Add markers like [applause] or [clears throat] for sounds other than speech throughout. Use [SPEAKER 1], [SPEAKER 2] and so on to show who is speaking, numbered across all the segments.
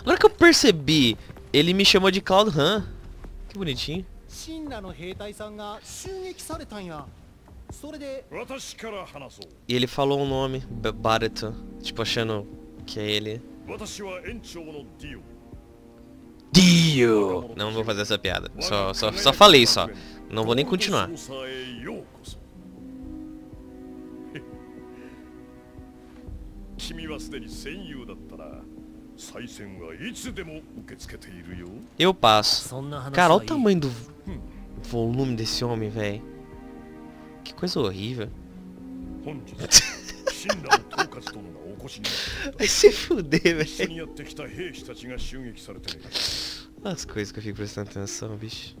[SPEAKER 1] Agora que eu percebi, ele me chamou de Cloud Han. Que bonitinho.
[SPEAKER 2] 神羅の兵隊さんが襲撃されたんやそれで
[SPEAKER 3] 私から話そう
[SPEAKER 1] E ele falou o nome, B- Bareto. Tipo, achando que é ele.
[SPEAKER 3] 私は園長のディオ
[SPEAKER 1] Dio! Não vou fazer essa piada. Só, só, só falei só. Não vou nem continuar. Eu passo. Cara, olha o tamanho do hum. volume desse homem, velho. Que coisa horrível. [laughs] Vai se fuder, velho. As coisas que eu fico prestando atenção, bicho.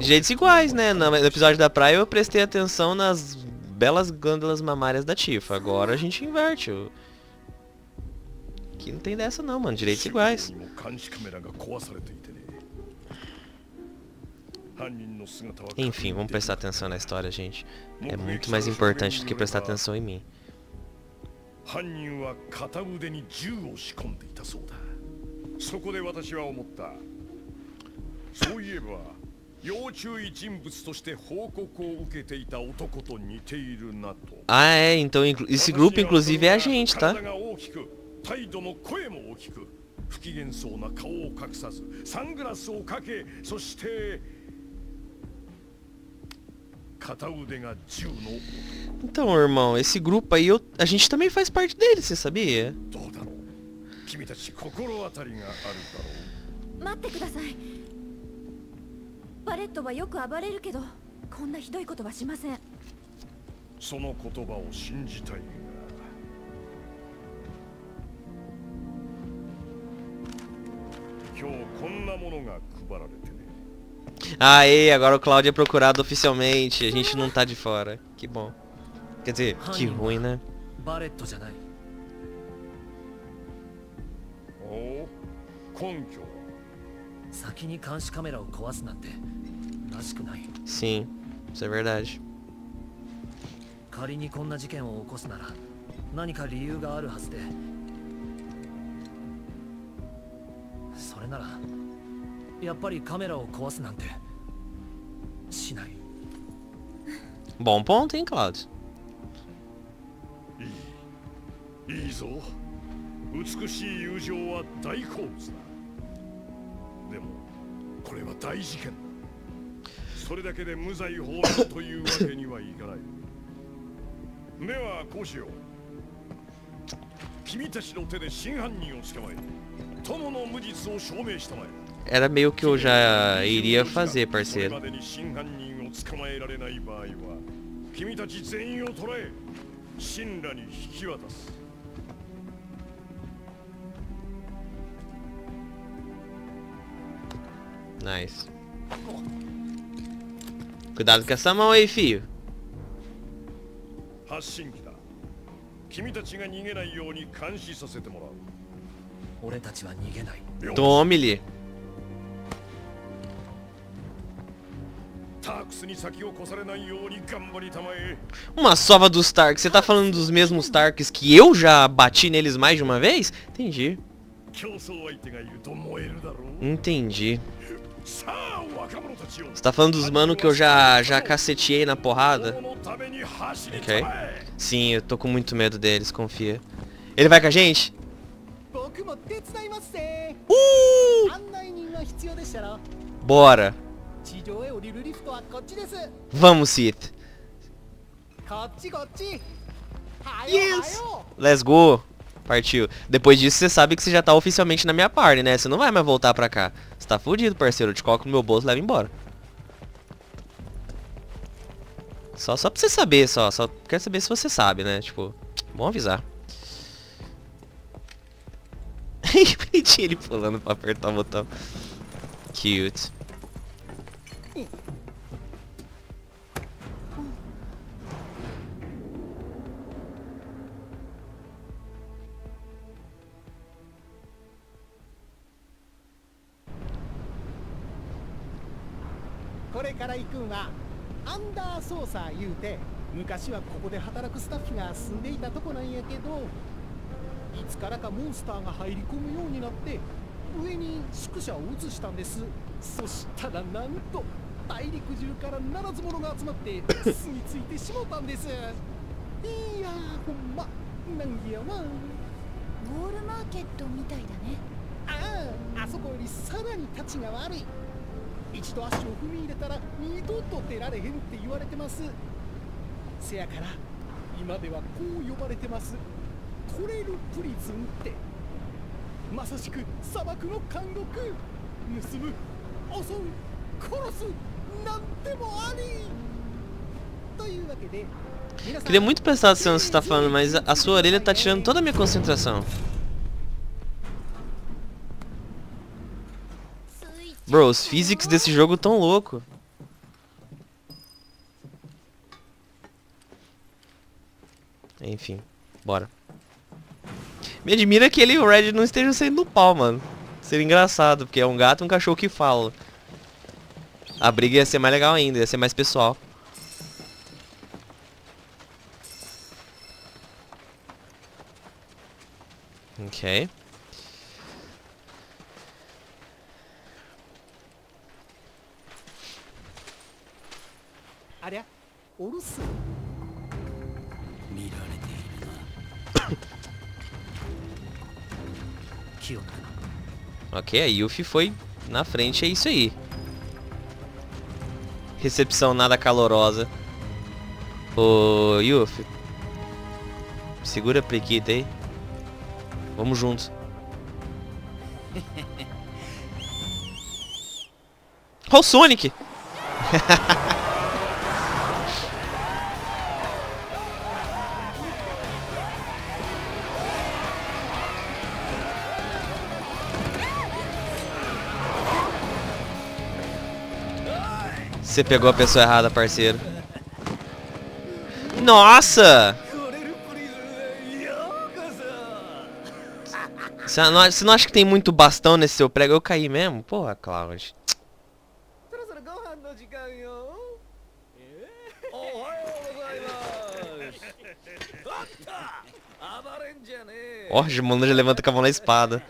[SPEAKER 1] Jeitos iguais, né? No episódio da praia eu prestei atenção nas belas glândulas mamárias da Tifa. Agora a gente inverte. Eu... Aqui não tem dessa não, mano. Direitos iguais.
[SPEAKER 3] にも監視カメラが壊されていてね犯人の姿は
[SPEAKER 1] Enfim, vamos prestar atenção na história, gente. É muito mais importante do que prestar atenção em mim.
[SPEAKER 3] 犯人は片腕に銃を仕込んでいたそうだそこで私は思ったそういえば要注意人物として報告を受けていた男と似ているなと
[SPEAKER 1] Ah, é. Então inclu- esse grupo, inclusive, é a gente, tá?
[SPEAKER 3] 態度も声も大きく不機嫌そうな顔を隠さずサングラスをかけそして片腕が銃の
[SPEAKER 1] Então, irmão, esse grupo aí, eu- a gente também faz parte dele, você sabia?
[SPEAKER 3] どうだろう君たち心当たりがあるだろう
[SPEAKER 4] 待ってくださいバレットはよく暴れるけどこんなひどいことはしません。
[SPEAKER 3] その言葉を信じたい
[SPEAKER 1] Aê, agora o Cláudio é procurado oficialmente. A gente não tá de fora. Que bom. Quer dizer, que ruim, né?
[SPEAKER 5] バレットじゃない
[SPEAKER 3] おお根拠は
[SPEAKER 5] 先に監視カメラを壊すなんてらしくない
[SPEAKER 1] Sim, isso é verdade.
[SPEAKER 5] 仮にこんな事件を起こすなら何か理由があるはずで やっぱりカメラを壊すなんて。しない。
[SPEAKER 1] Bom ponto, hein, Cláudio?
[SPEAKER 3] いい。いいぞ。美しい友情は大好物だ。でもこれは大事件。だそれだけで無罪放免というわけにはいかない。ではこうしよう。君たちの手で真犯人を捕まえ友の無実を証明したまえ
[SPEAKER 1] Era meio que eu já iria fazer,
[SPEAKER 3] これ
[SPEAKER 1] parceiro.
[SPEAKER 3] までに真犯人を捕まえられない場合は君たち全員を捕らえ神羅に引き渡す
[SPEAKER 1] Nice. Cuidado com essa mão aí, filho.
[SPEAKER 3] 発信機だ君たちが逃げないように監視させてもらう
[SPEAKER 5] 俺たちは逃げない
[SPEAKER 3] よし
[SPEAKER 1] Tome-lhe. Uma sova dos Tarks. Você tá falando dos mesmos Tarks que eu já bati neles mais de uma vez? Entendi. Entendi. Você tá falando dos mano que eu já, já caceteei na porrada? Ok. Sim, eu tô com muito medo deles, confia. Ele vai com a gente? Uh! Bora. Vamos, Sith. Yes! Let's go! Partiu. Depois disso, você sabe que você já tá oficialmente na minha party, né? Você não vai mais voltar pra cá. Você tá fudido, parceiro. Eu te coloco no meu bolso e levo embora. Só, só pra você saber, só. Só quero saber se você sabe, né? Tipo, bom avisar. [laughs] Bonitinho ele pulando pra apertar o botão. Cute.
[SPEAKER 2] これから行くんはアンダーソーサー言うて昔はここで働くスタッフが住んでいたとこなんやけどいつからかモンスターが入り込むようになって上に宿舎を移したんです。そしたらなんと大陸中からならず者が集まって住み着いてしもたんです。いやーほんま。なんやわ
[SPEAKER 6] ウォールマーケットみたいだね。
[SPEAKER 2] あああそこよりさらに立ちが悪い。一度足を踏み入れたら二度と出られへんって言われてます。せやから今ではこう呼ばれてます。コレルプリズンって。まさしく砂漠の監獄。盗む襲う殺す
[SPEAKER 1] Queria muito prestar atenção no que você está falando, mas a sua orelha está tirando toda a minha concentração. Bro, os physics desse jogo tão louco. Enfim, bora. Me admira que ele e o Red não estejam saindo do pau, mano. Seria engraçado, porque é um gato e um cachorro que falam. A briga ia ser mais legal ainda, ia ser mais pessoal. Ok.
[SPEAKER 5] Área, Orusu. [coughs]
[SPEAKER 1] Ok, a Yuffie foi na frente, é isso aí. Recepção nada calorosa. Ô, Yuffie. Segura a prequita aí. Vamos juntos. [laughs] Ó o Sonic! [laughs] Você pegou a pessoa errada, parceiro. Nossa! Você não, você não acha que tem muito bastão nesse seu prego? Eu caí mesmo? Porra, Cloud. Ó, mano já levanta com a mão na espada.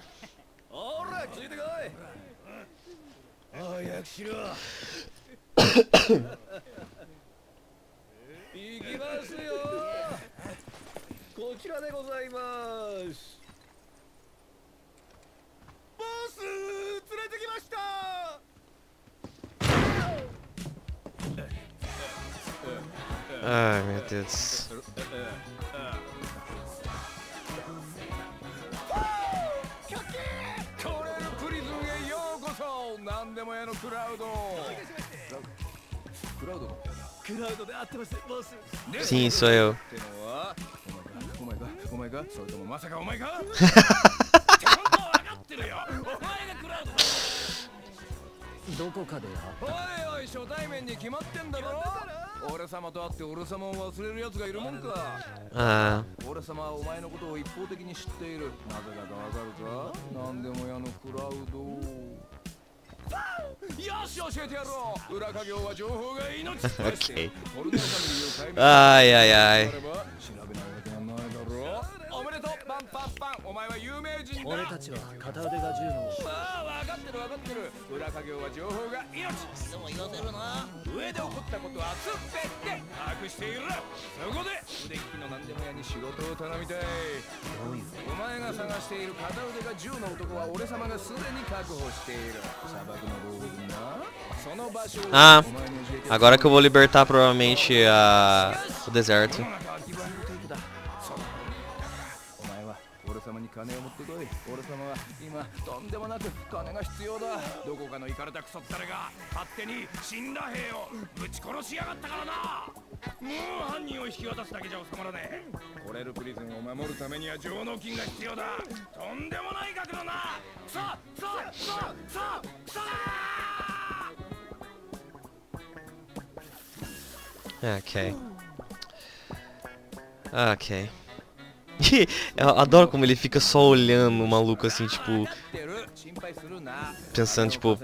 [SPEAKER 5] 行きますよ。こちらでございます。ボス連れてきました。
[SPEAKER 1] Ai, meu Deus.
[SPEAKER 7] コレルプリズンへようこそ。何でも屋のクラウド
[SPEAKER 1] Sim, sou eu.
[SPEAKER 7] ってのはお前かお前かお前かそれともまさかお前かちゃんと[laughs] 分かってるよお前がクラウドだ
[SPEAKER 5] どこかで会っ
[SPEAKER 7] おいおい初対面に決まってんだろ俺様と会って俺様を忘れる奴がいるもんか
[SPEAKER 1] Ah, [laughs] [laughs]
[SPEAKER 7] 俺様[laughs] はお おめでとうパンパンパン。お前は有名人だ。
[SPEAKER 5] 俺たちは片腕が銃の
[SPEAKER 7] まあ分かってる分かってる。裏稼業は情報が命そう言わせるな上で起こったことは全て。把握している。そこで腕利きの何でも屋に仕事を頼みたい。
[SPEAKER 5] どういう
[SPEAKER 7] お前が探している片腕が銃の男は俺様がすでに確保している。砂漠の牢獄な。その場所を
[SPEAKER 1] Ah, agora que eu vou libertar provavelmente a... o deserto.
[SPEAKER 7] 金を持ってこい。俺様は今とんでもなく金が必要だ。どこかのイカれたクソったれが勝手に死んだ兵をぶち殺しやがったからな。もう犯人を引き渡すだけじゃ収まらねえ。コレルプリズンを守るためには上納金が必要だ。とんでもない額だな。クソクソクソクソクソだ
[SPEAKER 1] Ok. eu adoro como ele fica só olhando o maluco assim, tipo... Pensando, tipo...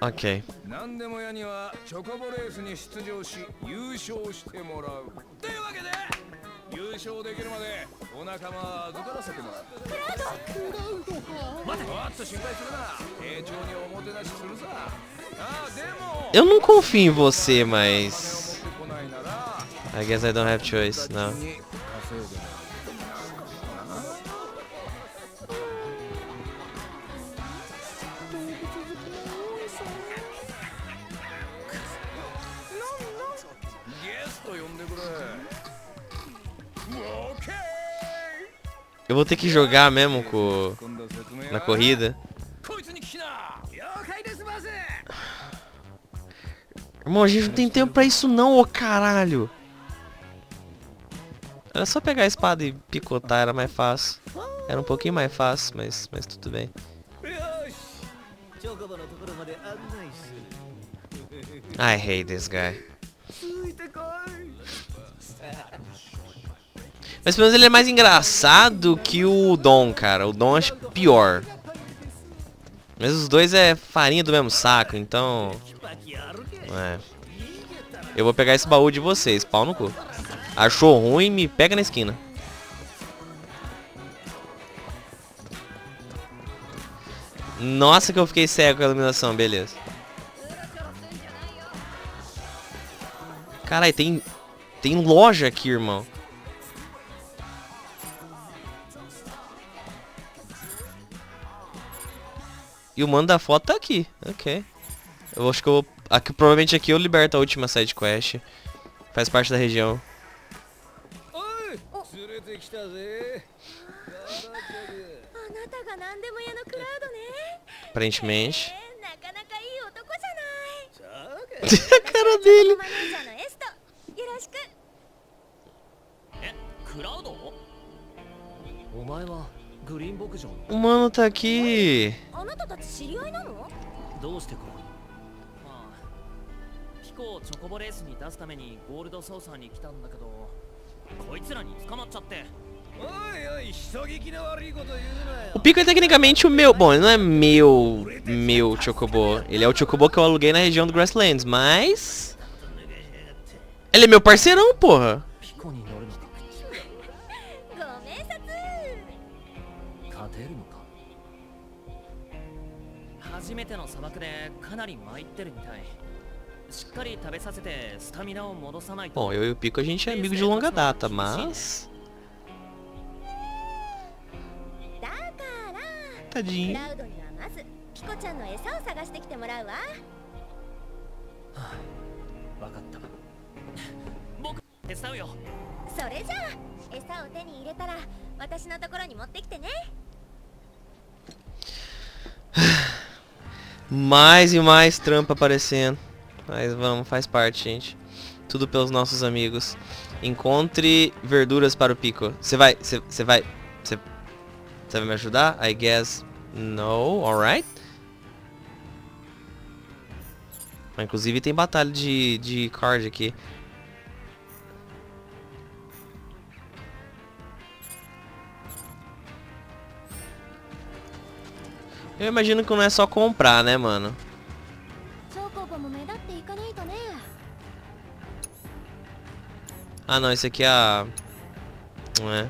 [SPEAKER 1] Ok. Eu não confio em você, mas... I guess I don't have choice, não
[SPEAKER 5] fogo,
[SPEAKER 1] Eu vou ter que jogar mesmo com... Na corrida. Irmão, a gente não tem tempo pra isso não, ô caralho. Era só pegar a espada e picotar, era mais fácil. Era um pouquinho mais fácil, mas, mas tudo bem. I hate this guy. Mas pelo menos ele é mais engraçado que o Dom, cara. O Dom acho pior. Mas os dois é farinha do mesmo saco, então... É. Eu vou pegar esse baú de vocês, pau no cu. Achou ruim, me pega na esquina. Nossa que eu fiquei cego com a iluminação, beleza. Caralho, tem... Tem loja aqui, irmão. E o mano da foto tá aqui. Ok. Eu acho que eu vou... Aqui, provavelmente aqui eu liberto a última side quest. Faz parte da região.
[SPEAKER 5] 来たぜ。
[SPEAKER 4] あなたが何でも屋のクラウドね。
[SPEAKER 1] Aparentemente. A cara dele. O mano tá aqui.
[SPEAKER 8] Kiko チョコボレースに出すためにゴールドソーサーに来たんだけど
[SPEAKER 1] O Pico é tecnicamente o meu... Bom, ele não é meu... Meu Chocobo. Ele é o Chocobo que eu aluguei na região do Grasslands, mas... Ele é meu parceirão, porra.
[SPEAKER 8] しっかり食べさせてスタミナを戻さないと。
[SPEAKER 1] Bom, eu e o Pico a gente é amigo de longa data, mas...
[SPEAKER 4] だからク
[SPEAKER 1] Tadinho.
[SPEAKER 4] ラウドにはまずピコちゃんの餌を探してきてもらうわ。[sighs]
[SPEAKER 5] 分かった。
[SPEAKER 8] 僕手伝うよ。
[SPEAKER 4] それじゃあ餌を手に入れたら私のところに持ってきてね。[sighs]
[SPEAKER 1] Mais e mais trampa aparecendo. Mas vamos, faz parte, gente. Tudo pelos nossos amigos. Encontre verduras para o Pico. Você vai, você vai, você vai me ajudar? I guess no, alright. Inclusive tem batalha de, de card aqui. Eu imagino que não é só comprar, né, mano? Ah, não, isso aqui é a... Não é?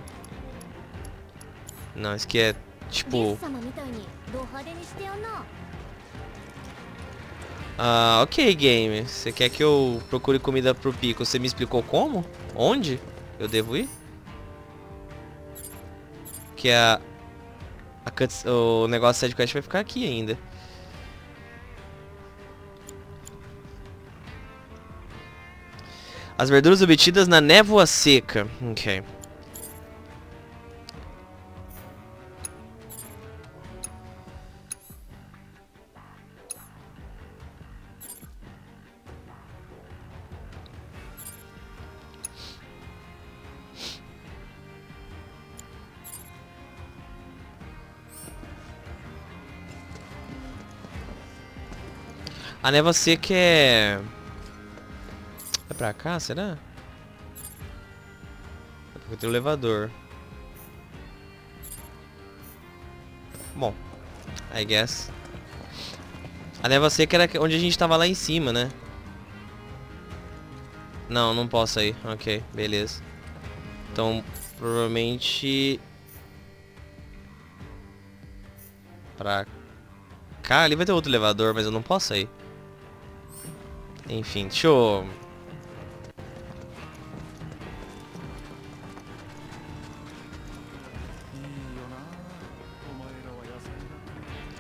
[SPEAKER 1] Não, isso aqui é, tipo... Ah, ok, game. Você quer que eu procure comida pro pico? Você me explicou como? Onde? Eu devo ir? Que é a... a. O negócio de quest vai ficar aqui ainda. As verduras obtidas na névoa seca. Ok. A névoa seca é... Pra cá, será? É porque tem o elevador. Bom, I guess. A névoa seca era onde a gente tava lá em cima, né? Não, não posso ir. Ok, beleza. Então, provavelmente... Pra cá, ali vai ter outro elevador, mas eu não posso sair. Enfim, deixa eu...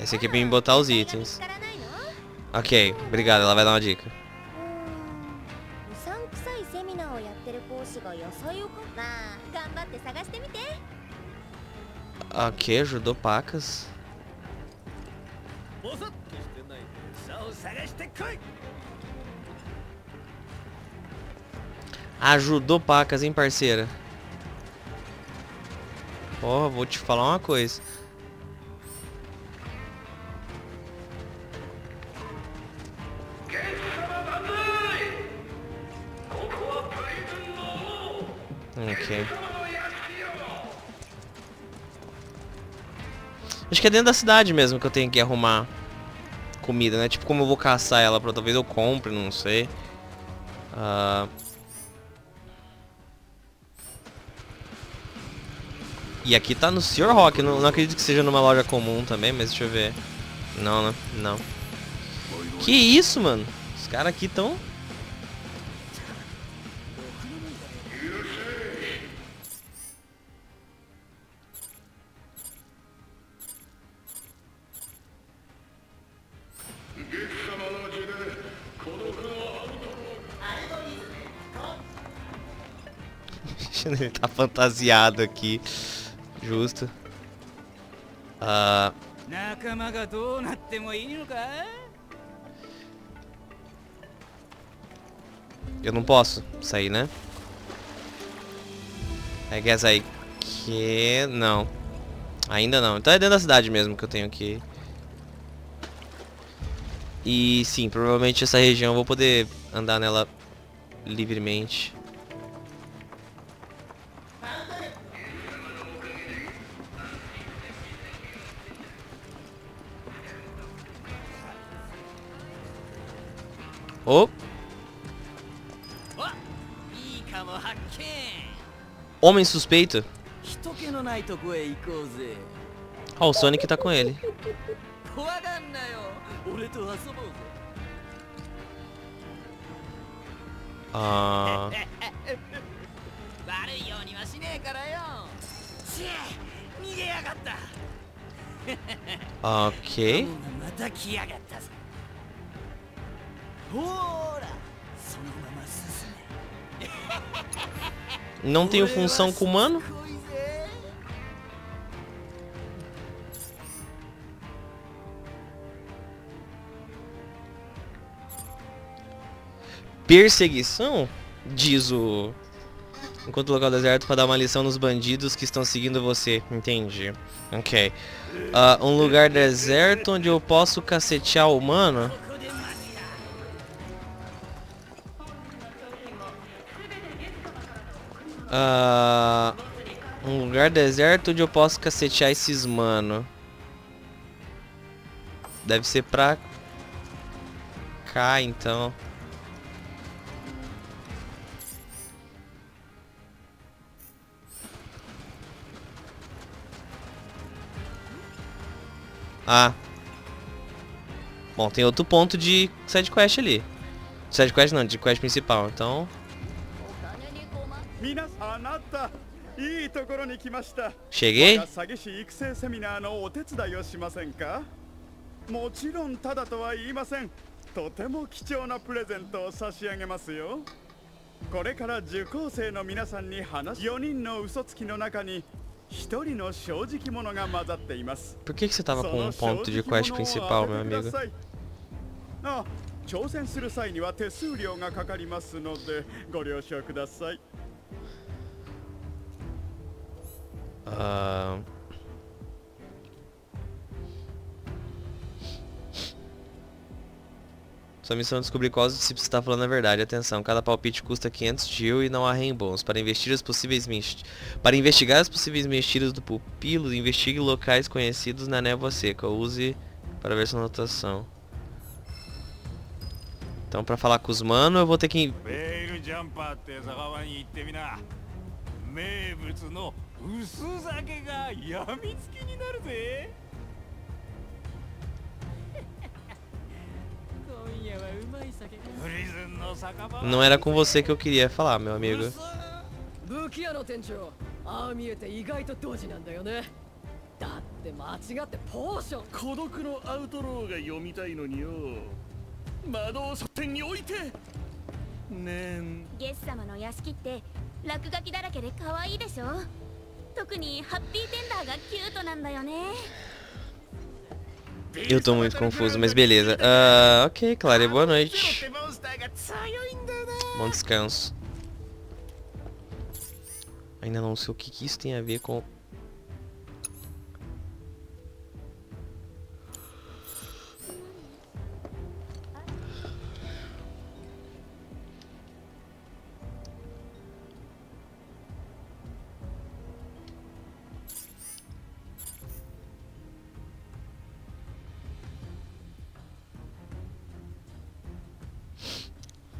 [SPEAKER 1] Esse aqui é pra mim botar os itens. Ok, obrigado, ela vai dar uma dica. Ok, ajudou pacas. Ajudou pacas, hein, parceira? Porra, vou te falar uma coisa. Acho que é dentro da cidade mesmo que eu tenho que arrumar comida, né? Tipo, como eu vou caçar ela pra talvez eu compre, não sei. Ah... E aqui tá no Sr. Rock, não, não acredito que seja numa loja comum também, mas deixa eu ver. Não, né? Não. Que isso, mano? Os caras aqui tão... Ele [laughs] tá fantasiado aqui. Justo. Ah. Eu não posso sair, né? I guess I que... Não. Ainda não. Então é dentro da cidade mesmo que eu tenho que... E sim, provavelmente essa região eu vou poder andar nela livremente. Oh. Homem suspeito? Ó, oh, o Sonic tá com ele. Ah... [laughs] Ok. [laughs] Não tenho função com humano? Perseguição? Diz o... Enquanto o local deserto para dar uma lição nos bandidos que estão seguindo você. Entendi. Ok. Uh, um lugar deserto onde eu posso cacetear o humano? Ah, um lugar deserto onde eu posso cacetear esses mano. Deve ser pra cá, então. Ah. Bom, tem outro ponto de side quest ali. Side quest não, de quest principal. Então,
[SPEAKER 9] 皆さんあなたいいところに来ました。
[SPEAKER 1] cheguei.
[SPEAKER 9] 我が詐欺師育成セミナーのお手伝いをしませんか？もちろんただとは言いません。とても貴重なプレゼントを差し上げますよ。これから受講生の皆さんに話4人の嘘つきの中に1人の正直者が混ざっています。
[SPEAKER 1] Por que, que você tava
[SPEAKER 9] そ
[SPEAKER 1] com
[SPEAKER 9] の
[SPEAKER 1] um
[SPEAKER 9] 正
[SPEAKER 1] ponto
[SPEAKER 9] あ挑戦する際には手数料がかかりますのでご了承ください
[SPEAKER 1] Ah, Sua missão é descobrir qual discípulos está falando a verdade. Atenção, cada palpite custa 500 gil e não há reembolso. Para investir as possíveis Para investigar as possíveis mentiras do pupilo, investigue locais conhecidos na névoa seca. Use para ver sua anotação. Então, para falar com os mano, eu vou ter que
[SPEAKER 10] 薄酒がやみつきになるぜ。
[SPEAKER 1] Não era com você que eu queria falar, meu amigo.
[SPEAKER 11] 武器屋の店長。ああ見えて意外とドジなんだよね。だって間違ってポーション。
[SPEAKER 3] 孤独のアウトローが読みたいのによ。魔導書店に置いて。ねえ
[SPEAKER 4] ゲス様の屋敷って落書きだらけで可愛いでしょ？特にハッピーテンダーがキュートなんだよね
[SPEAKER 1] Eu tô muito confuso, mas beleza. Ah, ok, Clara, boa noite.
[SPEAKER 3] モンスターが強いんだよな
[SPEAKER 1] Bom descanso. Ainda não sei o que, que isso tem a ver com.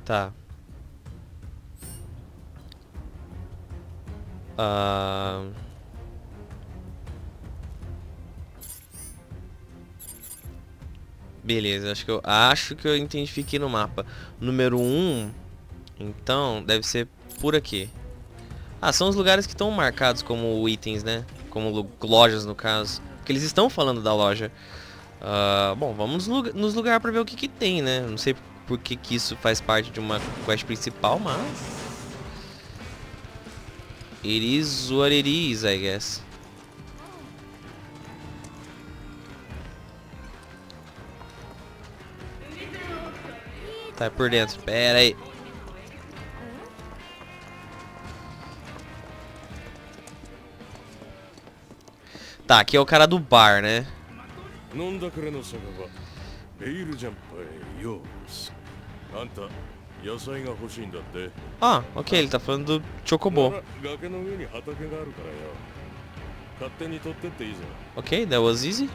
[SPEAKER 1] Tá. Ah, Beleza, acho que eu acho que eu identifiquei no mapa. Número 1, um, então, deve ser por aqui. Ah, são os lugares que estão marcados como itens, né? Como lo- lojas, no caso. Porque eles estão falando da loja. Ah, bom, vamos nos, lu- nos lugares pra ver o que que tem, né? Não sei por que que isso faz parte de uma quest principal, mas... It is what it is, I guess. Tá por dentro, pera aí. Tá, aqui é o cara do bar, né? Ah, ok, ele tá falando do Chocobo. Ok, that was easy.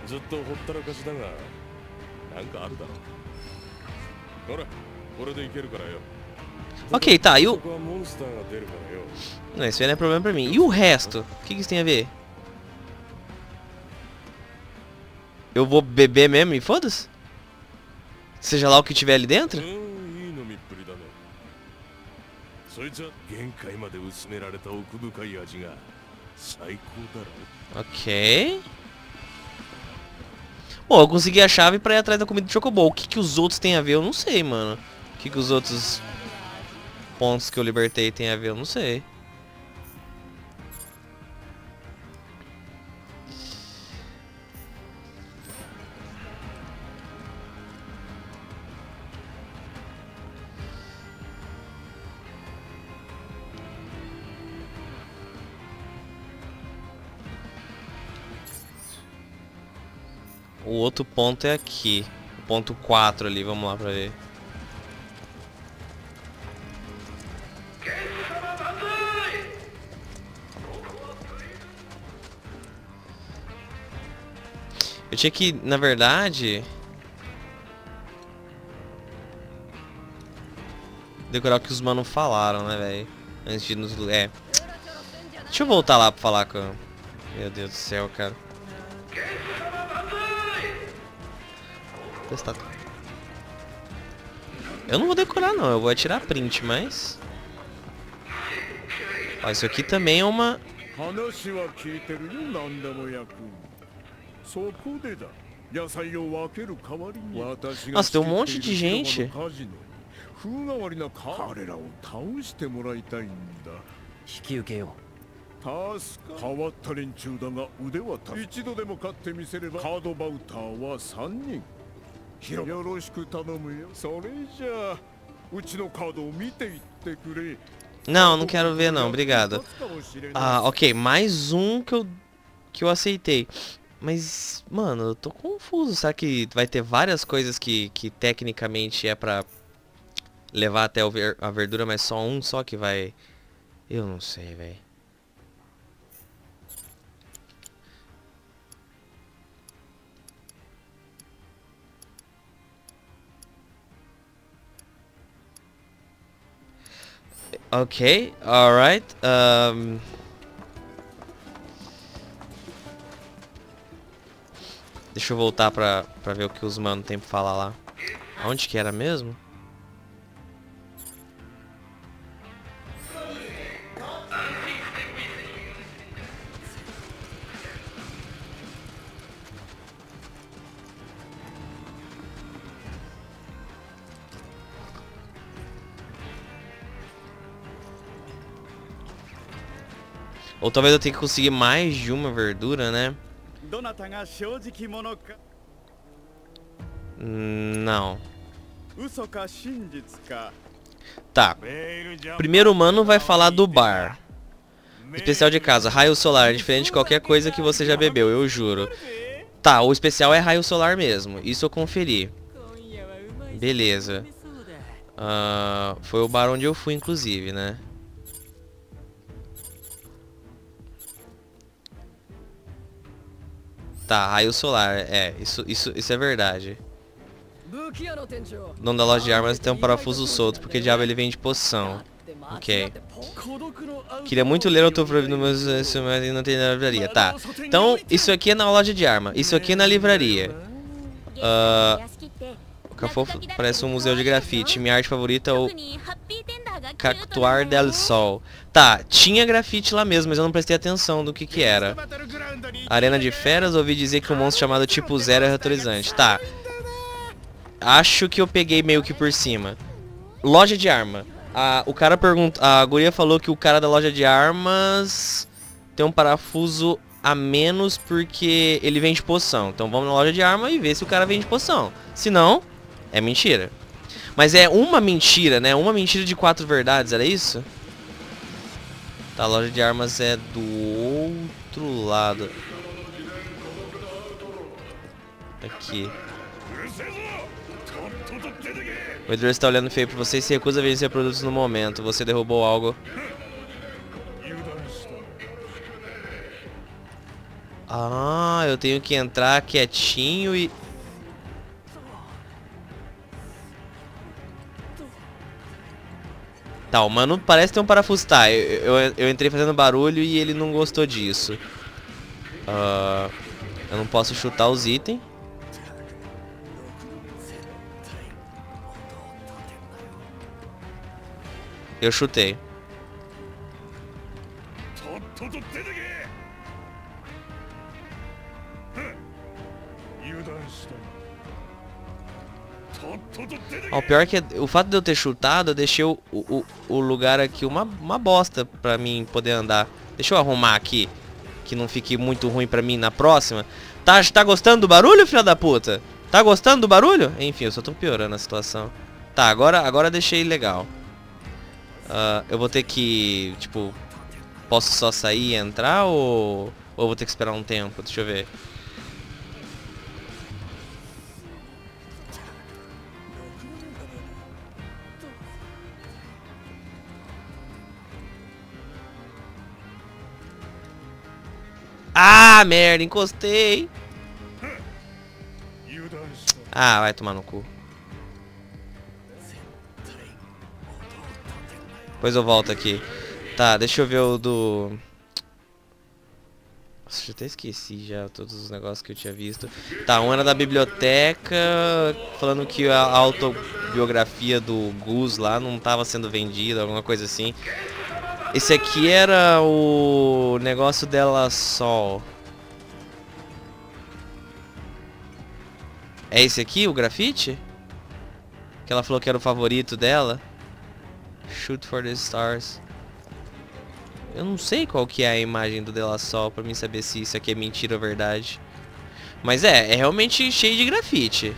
[SPEAKER 1] Ok, tá, e o... Não, isso aí não é problema pra mim. E o resto? O que, que isso tem a ver? Eu vou beber mesmo e foda-se? Seja lá o que tiver ali dentro?
[SPEAKER 3] そいつは限界まで薄められた奥深い味が最高だろ
[SPEAKER 1] Ok. Bom, eu consegui a chave pra ir atrás da comida do Chocobo. O que, que os outros têm a ver, eu não sei, mano. O que, que os outros pontos que eu libertei têm a ver, eu não sei. O outro ponto é aqui. O ponto 4 ali, vamos lá pra ver. Eu tinha que, na verdade... Decorar o que os manos falaram, né, velho? Antes de nos... É. Deixa eu voltar lá pra falar com... Meu Deus do céu, cara. testado. Eu não vou decorar não, eu vou atirar print, mas... Ó, isso aqui também é uma... Nossa, tem um monte de gente. Não, não quero ver não, obrigado. Ah, ok, mais um que eu que eu aceitei. Mas, mano, eu tô confuso. Será que vai ter várias coisas que, que tecnicamente é pra levar até a verdura, mas só um só que vai... Eu não sei, velho. Okay, alright. Um... Deixa eu voltar pra, pra ver o que os mano tem pra falar lá. Onde que era mesmo? Ou talvez eu tenha que conseguir mais de uma verdura, né? Não. Tá. Primeiro humano vai falar do bar. Especial de casa. Raio solar. É diferente de qualquer coisa que você já bebeu, eu juro. Tá, o especial é raio solar mesmo. Isso eu conferi. Beleza. Uh, foi o bar onde eu fui, inclusive, né? Tá, raio solar. É, isso, isso, isso é verdade. O dono da loja de armas tem um parafuso solto, porque diabo ele vende poção. Ok. Queria muito ler o proibido no meu mas não tem na livraria. Tá. Então, isso aqui é na loja de arma. Isso aqui é na livraria.
[SPEAKER 4] Uh,
[SPEAKER 1] o Cafofo é parece um museu de grafite. Minha arte favorita é o Cactuar del Sol. Tá, tinha grafite lá mesmo, mas eu não prestei atenção do que que era. Arena de Feras, ouvi dizer que um monstro chamado Tipo Zero é retorizante. Tá. Acho que eu peguei meio que por cima. Loja de arma. A, o cara pergunta, a guria falou que o cara da loja de armas tem um parafuso a menos porque ele vende poção. Então vamos na loja de arma e ver se o cara vende poção. Se não, é mentira. Mas é uma mentira, né? Uma mentira de quatro verdades, era isso? Tá, a loja de armas é do outro lado. Aqui. O Edward está olhando feio pra você e se recusa a vencer produtos no momento. Você derrubou algo. Ah, eu tenho que entrar quietinho e... Tá, o mano parece ter um parafuso. Tá, eu, eu, eu entrei fazendo barulho e ele não gostou disso. Ah, eu não posso chutar os itens. Eu chutei. O
[SPEAKER 3] け
[SPEAKER 1] pior é que o fato de eu ter chutado, eu deixei o, o, o lugar aqui uma, uma bosta pra mim poder andar. Deixa eu arrumar aqui, que não fique muito ruim pra mim na próxima. Tá, tá gostando do barulho, filha da puta? Tá gostando do barulho? Enfim, eu só tô piorando a situação. Tá, agora, agora deixei legal. Ah, eu vou ter que, tipo, posso só sair e entrar ou, ou vou ter que esperar um tempo? Deixa eu ver. Ah, merda, encostei. Ah, vai tomar no cu. Depois eu volto aqui. Tá, deixa eu ver o do... Nossa, já até esqueci já todos os negócios que eu tinha visto. Tá, um era da biblioteca, falando que a autobiografia do Gus lá não tava sendo vendida, alguma coisa assim. Esse aqui era o negócio dela Sol. É esse aqui, o grafite? Que ela falou que era o favorito dela. Shoot for the stars. Eu não sei qual que é a imagem do Dela Sol pra mim saber se isso aqui é mentira ou verdade. Mas é, é realmente cheio de grafite.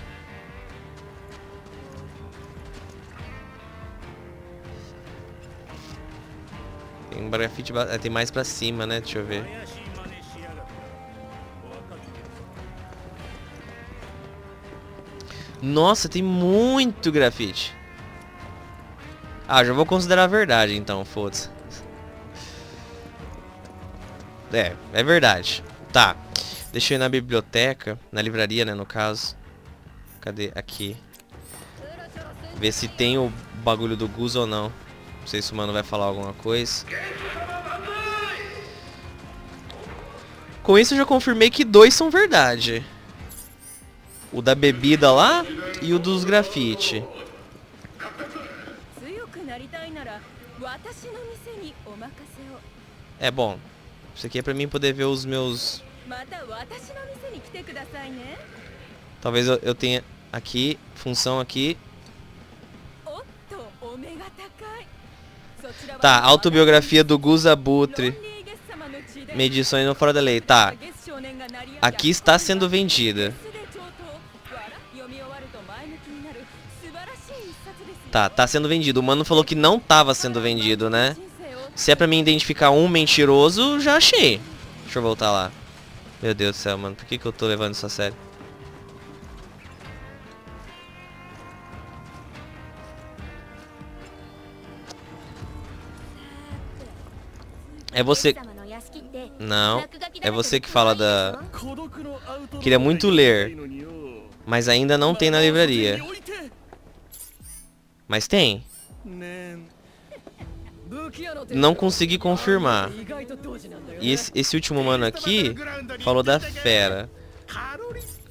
[SPEAKER 1] um grafite é, tem mais pra cima, né? Deixa eu ver. Nossa, tem muito grafite. Ah, já vou considerar verdade então, foda-se. É, é verdade. Tá. Deixa eu ir na biblioteca, na livraria, né, no caso. Cadê? Aqui. Ver se tem o bagulho do Gus ou não. Não sei se o mano vai falar alguma coisa. Com isso eu já confirmei que dois são verdade. O da bebida lá e o dos grafite. É bom. Isso aqui é pra mim poder ver os meus... Talvez eu, eu tenha aqui, função aqui, Tá, autobiografia do
[SPEAKER 11] Guza Butri.
[SPEAKER 1] Medições não fora da lei. Tá. Aqui está sendo vendida. Tá, tá sendo vendido. O mano falou que não tava sendo vendido, né? Se é pra mim identificar um mentiroso, já achei. Deixa eu voltar lá. Meu Deus do céu, mano. Por que, que eu tô levando isso a sério? É você... Não, é você que fala da... Queria muito ler, mas ainda não tem na livraria. Mas tem. Não consegui confirmar. E esse, esse último mano aqui falou da fera.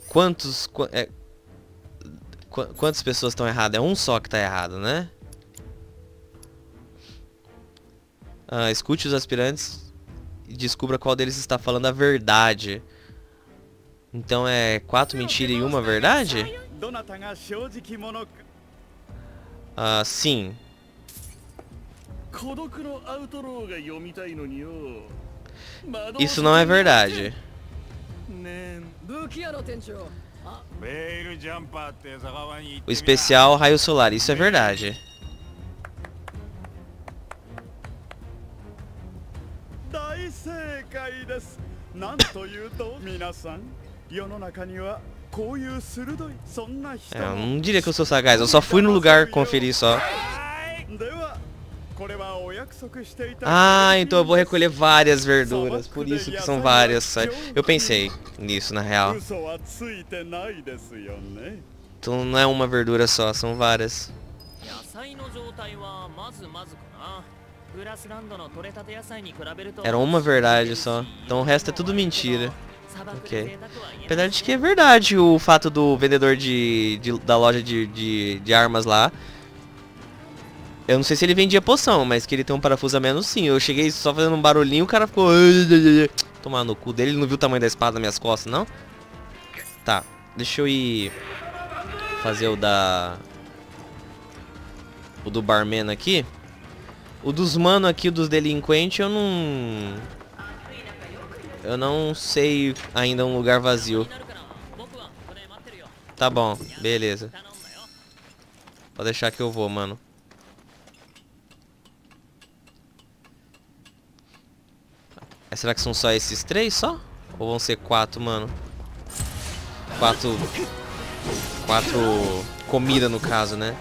[SPEAKER 1] Quantos... Qu é, qu quantas pessoas estão erradas? É um só que está errado, né? Uh, escute os aspirantes e descubra qual deles está falando a verdade. Então é quatro mentiras e uma verdade? Uh, sim. Isso não é verdade. O especial Raio Solar, isso é verdade.
[SPEAKER 9] 解ですなんというと皆さん世の中にはこういう鋭いそんな人
[SPEAKER 1] É, eu
[SPEAKER 9] も
[SPEAKER 1] não diria que eu sou sagaz, eu só fui no lugar conferir só.
[SPEAKER 9] ではこれはお約束していた
[SPEAKER 1] Ah, então eu vou recolher várias verduras, por isso que são várias. sabe? Eu pensei nisso, na real.
[SPEAKER 9] 嘘はついてないですよね
[SPEAKER 1] Então não é uma verdura só, são várias. Era uma verdade só. Então o resto é tudo mentira. Ok. Apesar de que é verdade o fato do vendedor de, de da loja de, de, de, armas lá. Eu não sei se ele vendia poção, mas que ele tem um parafuso a menos sim. Eu cheguei só fazendo um barulhinho, o cara ficou... [laughs] Tomar no cu dele, ele não viu o tamanho da espada nas minhas costas, não? Tá, deixa eu ir fazer o da... O do barman aqui. O dos mano aqui, dos delinquentes, eu não... Eu não sei ainda um lugar vazio. Tá bom, beleza. Pode deixar que eu vou, mano. será que são só esses três só? Ou vão ser quatro, mano? Quatro... Quatro... Comida, no caso, né?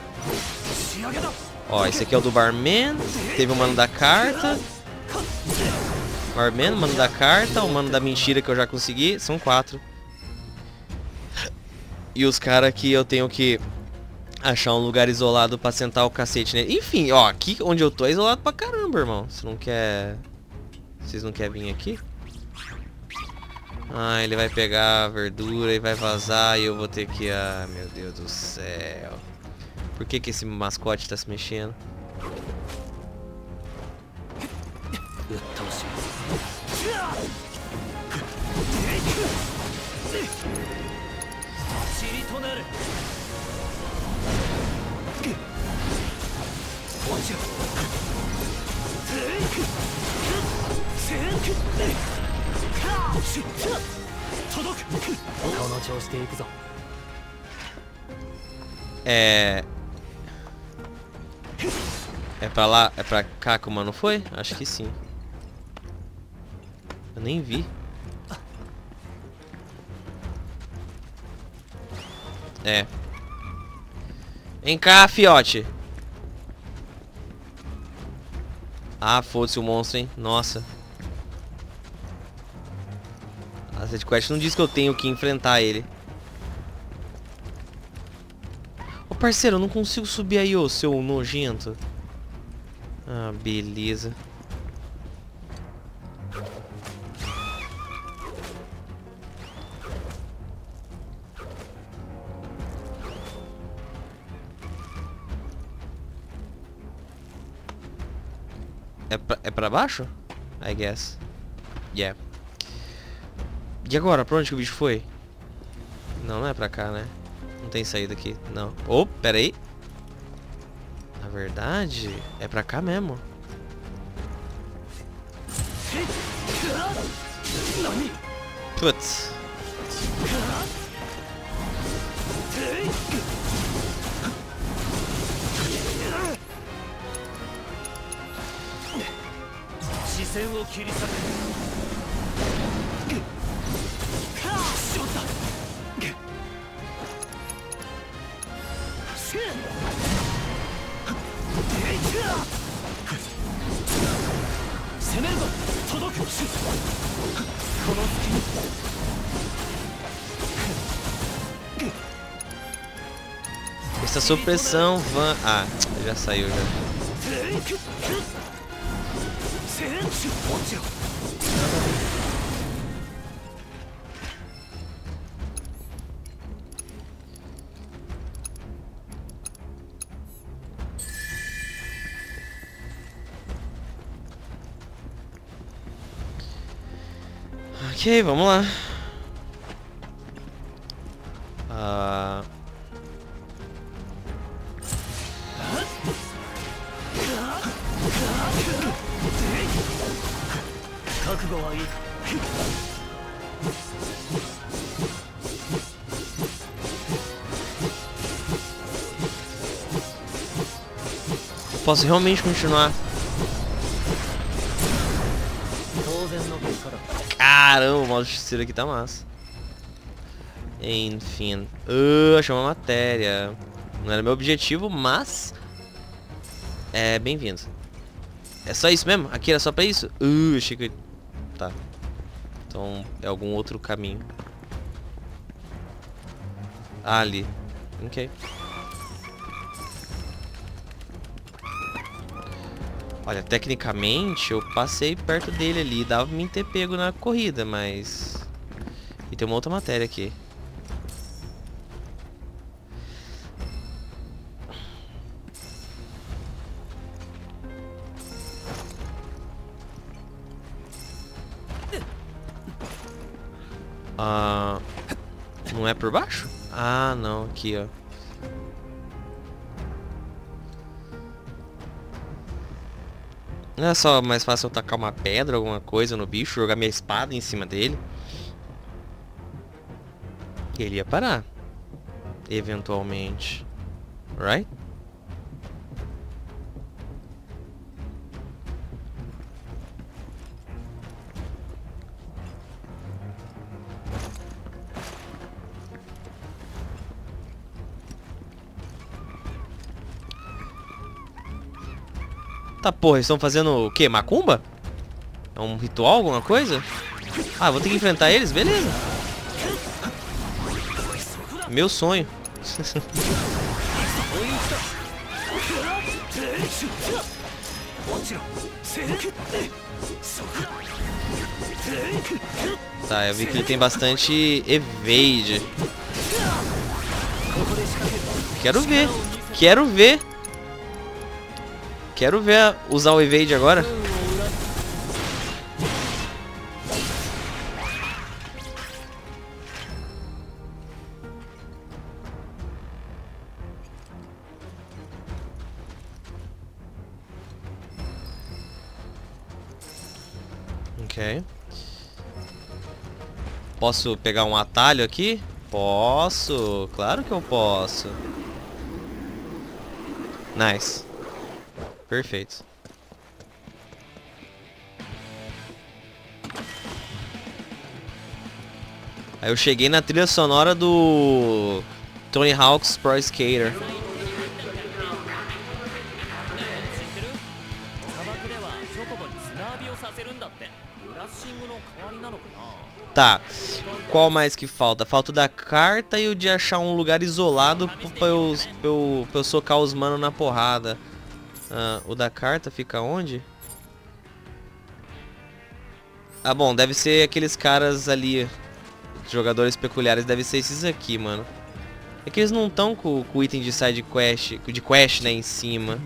[SPEAKER 1] Ó, esse aqui é o do barman. Teve o mano da carta. Barman, mano da carta. O mano da mentira que eu já consegui. São quatro. E os caras que eu tenho que achar um lugar isolado pra sentar o cacete nele. Enfim, ó, aqui onde eu tô é isolado pra caramba, irmão. Você não quer... Vocês não querem vir aqui? Ah, ele vai pegar a verdura e vai vazar e eu vou ter que... Ah, meu Deus do céu. Por que que esse mascote tá se mexendo? É... É pra lá, é pra cá que o mano foi? Acho que sim. Eu nem vi. É. Vem cá, fiote. Ah, foda-se o monstro, hein? Nossa. A Side Quest não diz que eu tenho que enfrentar ele. parceiro, eu não consigo subir aí, ô, seu nojento. Ah, beleza. É pra, é pra baixo? I guess. Yeah. E agora? Pra onde que o bicho foi? Não, não é pra cá, né? Não tem saída aqui. Não. Oh, pera aí. Na verdade, é pra cá mesmo. Putz. [laughs] Essa supressão van... Ah, já saiu já. Ok, vamos lá. Ah... Posso realmente continuar Caramba, o modo justiceiro aqui tá massa. Enfim. Uh, achei uma matéria. Não era meu objetivo, mas... É, bem-vindo. É só isso mesmo? Aqui era só pra isso? Uh, achei que... Tá. Então, é algum outro caminho. Ah, ali. Ok. Olha, tecnicamente eu passei perto dele ali, dava pra mim ter pego na corrida, mas... E tem uma outra matéria aqui. Ah, não é por baixo? Ah, não, aqui, ó. Não é só mais fácil eu tacar uma pedra, alguma coisa no bicho, jogar minha espada em cima dele. Ele ia parar. Eventualmente. Right? Tá porra, estão fazendo o quê? Macumba? É um ritual, alguma coisa? Ah, vou ter que enfrentar eles? Beleza. Meu sonho. [laughs] tá, eu vi que ele tem bastante evade. Quero ver. Quero ver. Quero ver usar o evade agora. Ok. Posso pegar um atalho aqui? Posso, claro que eu posso. Nice. Perfeito. Aí eu cheguei na trilha sonora do Tony Hawk's Pro Skater. Tá, qual mais que falta? Falta da carta e o de achar um lugar isolado pra eu, pra eu, pra eu socar os manos na porrada. Ah, o da carta fica onde? Ah, bom, deve ser aqueles caras ali. Jogadores peculiares, deve ser esses aqui, mano. É que eles não estão com, com o item de side quest, de quest, né, em cima.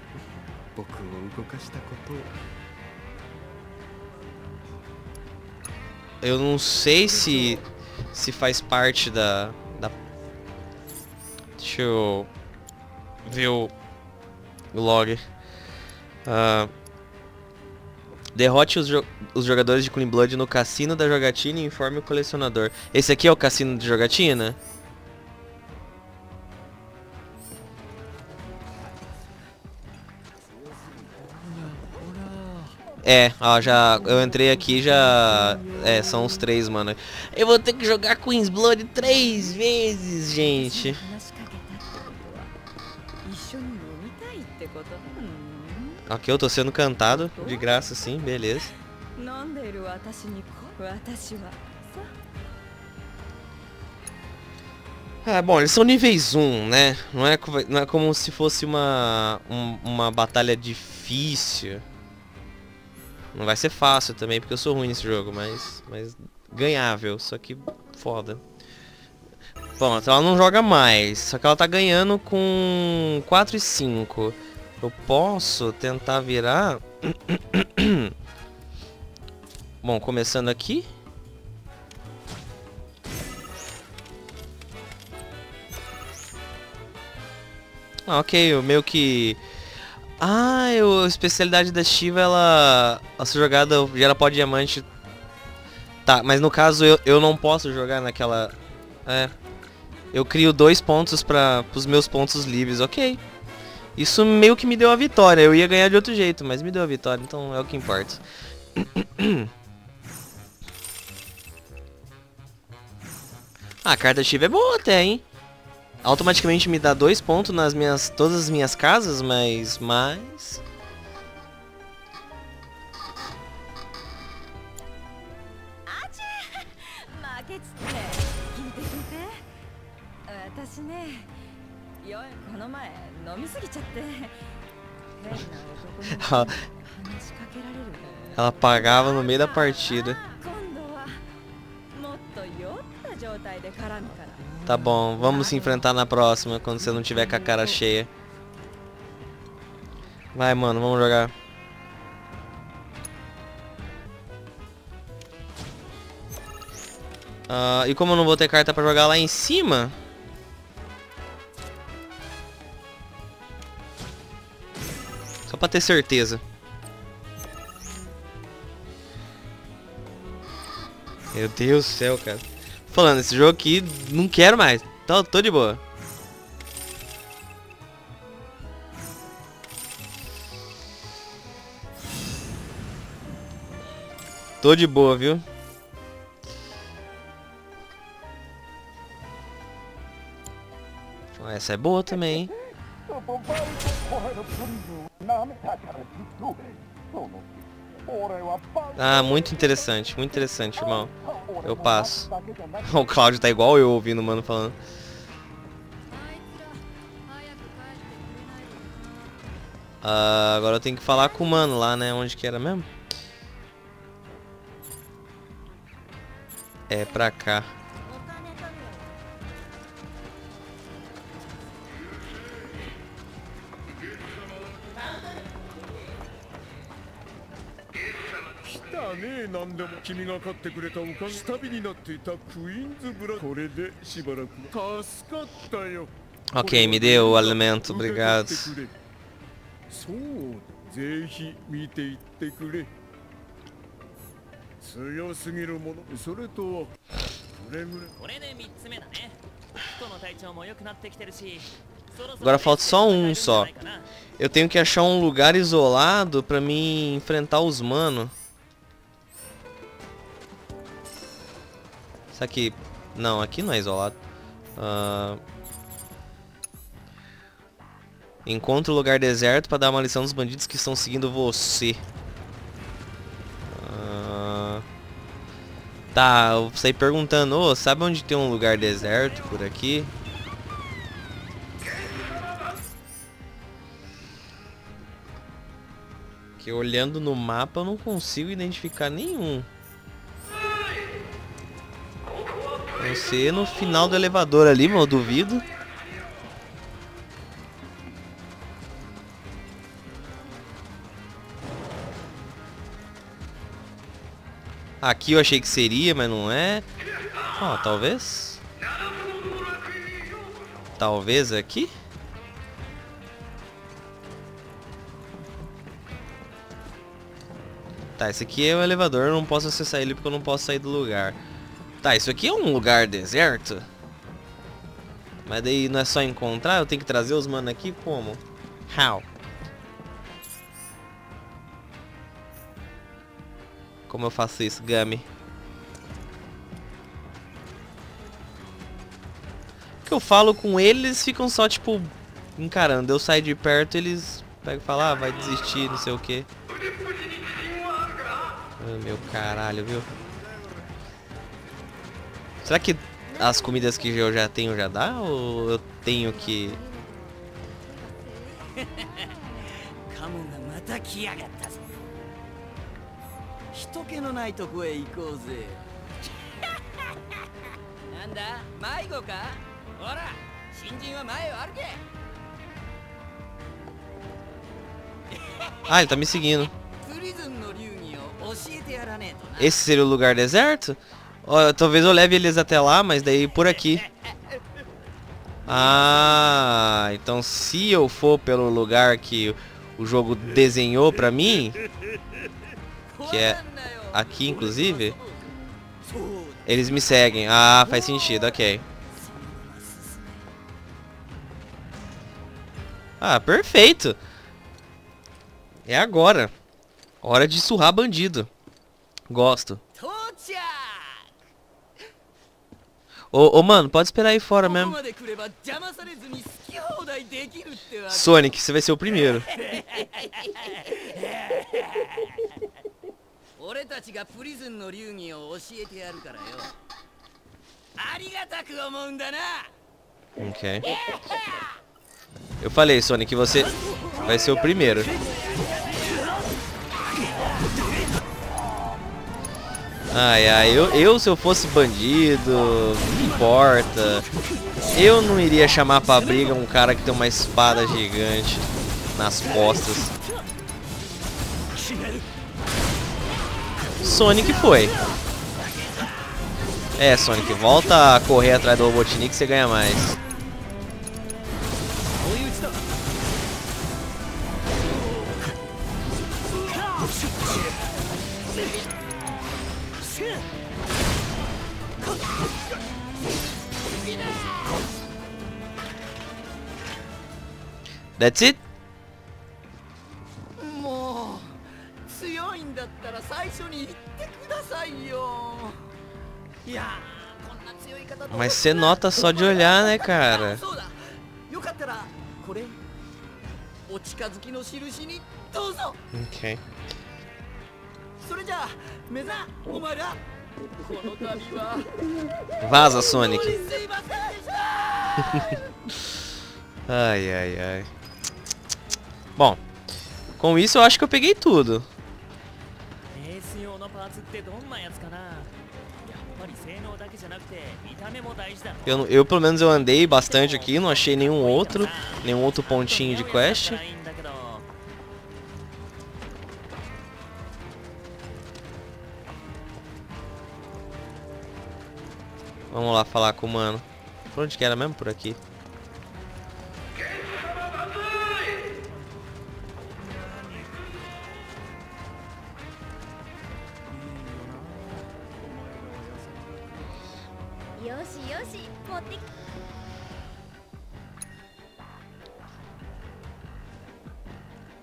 [SPEAKER 1] [laughs]
[SPEAKER 2] 僕を動かしたことを
[SPEAKER 1] Eu não sei se se faz parte da da Deixa eu ver o o log. Ah, derrote os, jo- os jogadores de Clean Blood no cassino da jogatina e informe o colecionador. Esse aqui é o cassino de jogatina? É, ó, já. Eu entrei aqui já. É, são os três, mano. Eu vou ter que jogar Queen's Blood três vezes, gente. Ok, eu tô sendo cantado de graça, sim, beleza. É, bom, eles são níveis 1, né? Não é, não é como se fosse uma, um, uma batalha difícil. Não vai ser fácil também, porque eu sou ruim nesse jogo, mas, mas ganhável, só que foda. Bom, então ela não joga mais, só que ela tá ganhando com 4 e 5. Eu posso tentar virar... [coughs] Bom, começando aqui. Ah, ok, eu meio que... Ah, eu, a especialidade da Shiva, ela... A sua jogada gera pó diamante. Tá, mas no caso eu, eu não posso jogar naquela... É. Eu crio dois pontos para os meus pontos livres, ok. Isso meio que me deu a vitória. Eu ia ganhar de outro jeito, mas me deu a vitória, então é o que importa. [clears throat] Ah, a carta Shiva é boa até, hein? automaticamente me dá dois pontos nas minhas todas as minhas casas, mas
[SPEAKER 11] mais [laughs]
[SPEAKER 1] ela, pagava no meio da partida. Tá bom, vamos se enfrentar na próxima, quando você não tiver com a cara cheia. Vai, mano, vamos jogar. Uh, e como eu não vou ter carta pra jogar lá em cima... Só pra ter certeza. Meu Deus do céu, cara. Falando, esse jogo aqui, não quero mais. Tô, tô de boa. Tô de boa, viu? Essa é boa também, hein? Ah, muito interessante, muito interessante, irmão. Eu passo. [laughs] O Cláudio tá igual eu ouvindo o mano falando. Ah, agora eu tenho que falar com o mano lá, né? Onde que era mesmo? É pra cá.
[SPEAKER 3] 来たね何でも君が買ってくれたおかげ下火になっていたクイーンズブラこれでしばらく助かったよ
[SPEAKER 1] Ok, me deu o alimento, obrigado.
[SPEAKER 3] そうぜひ見ていってくれ強すぎるものそれとはくれぐれ
[SPEAKER 8] これで3つ目だね人の体調も良くなってきてるしそろそろ
[SPEAKER 1] Agora falta só um
[SPEAKER 8] レースが
[SPEAKER 1] só.
[SPEAKER 8] 始まるんじゃないかな
[SPEAKER 1] Eu tenho que achar um lugar isolado pra mim enfrentar os mano. Isso aqui... Não, aqui não é isolado. Ah, Encontre um lugar deserto pra dar uma lição dos bandidos que estão seguindo você. Ah, Tá, eu saí perguntando, ô, sabe onde tem um lugar deserto por aqui? Que olhando no mapa eu não consigo identificar nenhum. Não ser no final do elevador ali, eu duvido. Aqui eu achei que seria, mas não é. Ó, talvez. Talvez aqui. Tá, esse aqui é o elevador, eu não posso acessar ele porque eu não posso sair do lugar. Tá, isso aqui é um lugar deserto? Mas daí não é só encontrar, eu tenho que trazer os mano aqui como? How? Como eu faço isso, Gummy? que eu falo com eles, eles ficam só, tipo, encarando. Eu saio de perto, eles pegam e falam, ah, vai desistir, não sei o que. Oh, meu caralho, viu? Será que as comidas que eu já tenho já dá ou eu tenho que. [laughs] [laughs] Ah, ele tá me seguindo. [laughs] Esse seria o lugar deserto? Talvez eu leve eles até lá, mas daí por aqui. Ah, então se eu for pelo lugar que o jogo desenhou pra mim, que é aqui inclusive, eles me seguem. Ah, faz sentido, ok. Ah, perfeito. É agora. Hora de surrar bandido. Gosto. Ô, ô mano, pode esperar aí fora mesmo. Sonic, você vai ser o primeiro. Ok. Eu falei, Sonic, você vai ser o primeiro. Ai, ai, eu, eu se eu fosse bandido, não importa. Eu não iria chamar pra briga um cara que tem uma espada gigante nas costas. Sonic foi. É, Sonic, volta a correr atrás do Robotnik que você ganha mais. That's it?
[SPEAKER 10] もう強いんだったら最初に言ってくださいよいやーこんな強い方と
[SPEAKER 1] Mas você nota só de olhar, né, cara?
[SPEAKER 10] そうだよかったらこれお近づきの印にどうぞ
[SPEAKER 1] Ok.
[SPEAKER 10] それじゃあ目ざお前らこの度は
[SPEAKER 1] Vaza, Sonic.
[SPEAKER 10] 本当[laughs] にすいませんでした
[SPEAKER 1] Ai, ai, ai. Bom, com isso eu acho que eu peguei tudo. Eu, eu pelo menos eu andei bastante aqui, não achei nenhum outro, nenhum outro pontinho de quest. Vamos lá falar com o mano. Por onde que era mesmo? Por aqui.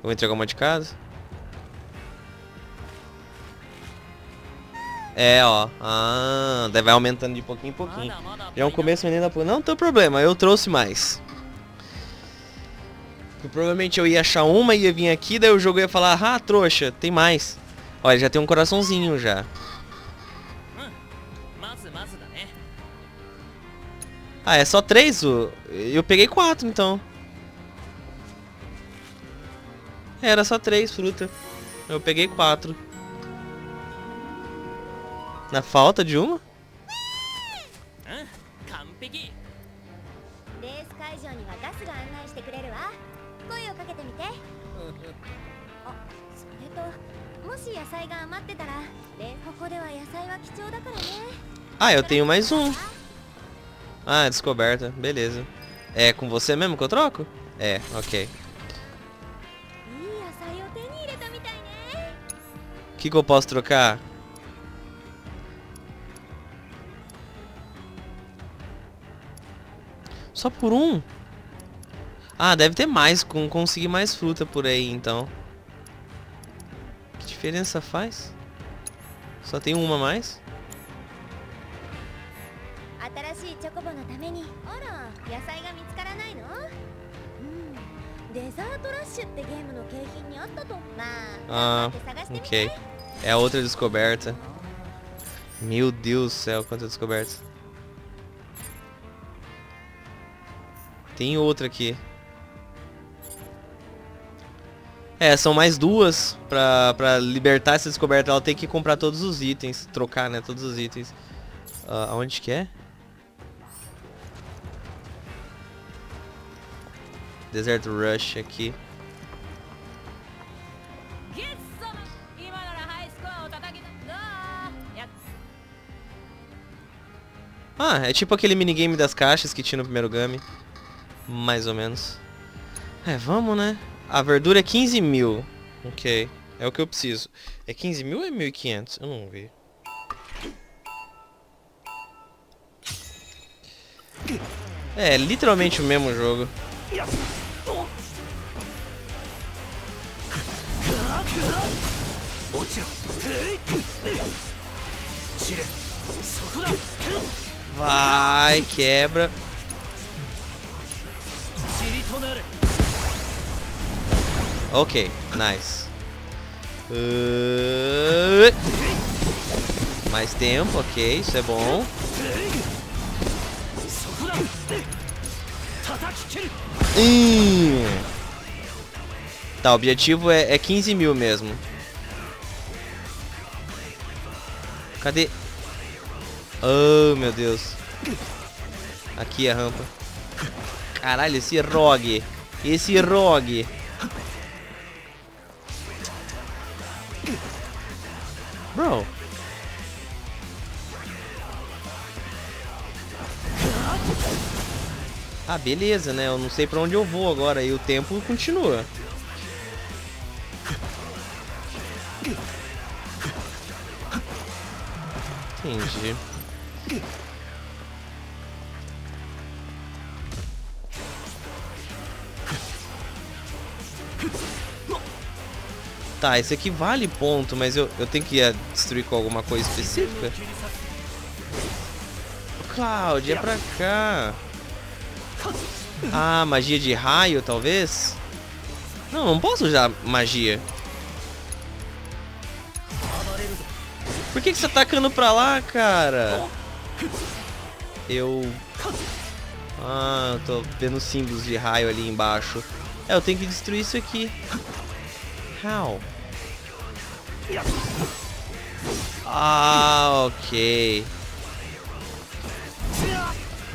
[SPEAKER 1] Vou entregar uma de casa. É, ó. Ah, vai aumentando de pouquinho em pouquinho. Já é um começo ainda a Não tem problema, eu trouxe mais. Porque provavelmente eu ia achar uma e ia vir aqui, daí o jogo ia falar, ah, trouxa, tem mais. Olha, já tem um coraçãozinho já. Ah, é só três? Eu peguei quatro, então. Era só três frutas. Eu peguei quatro. Na falta de uma?
[SPEAKER 4] Ah,
[SPEAKER 1] ah, eu tenho mais um. Ah, descoberta. Beleza. É com você mesmo que eu troco? É, ok. Que, que eu posso trocar? Só por um? Ah, deve ter mais, com conseguir mais fruta por aí, então. Que diferença faz? Só tem uma mais? Ah, ok. É a outra descoberta. Meu Deus do céu, quantas descobertas. Tem outra aqui. É, são mais duas pra, pra libertar essa descoberta. Ela tem que comprar todos os itens. Trocar, né? Todos os itens. Uh, aonde que é? Desert Rush aqui. Ah, é tipo aquele minigame das caixas que tinha no primeiro game. Mais ou menos. É, vamos, né? A verdura é 15 mil. Ok. É o que eu preciso. É 15 mil ou é 1.500? Eu não vi. É, literalmente o mesmo jogo. Vai, quebra. Ok, nice. Uh, Mais tempo, ok, isso é bom. Hum. Tá, o objetivo é, é 15 mil mesmo. Cadê? Oh, meu Deus. Aqui a rampa. Caralho, esse rogue. Esse rogue. Ah, beleza, né? Eu não sei pra onde eu vou agora e o tempo continua. Entendi. Tá, esse aqui vale ponto, mas eu, eu tenho que destruir com alguma coisa específica? Cloud, é pra cá. Ah, magia de raio, talvez? Não, não posso usar magia. Por que, que você tá atacando pra lá, cara? Eu... Ah, eu tô vendo símbolos de raio ali embaixo. É, eu tenho que destruir isso aqui. How? Ah, ok.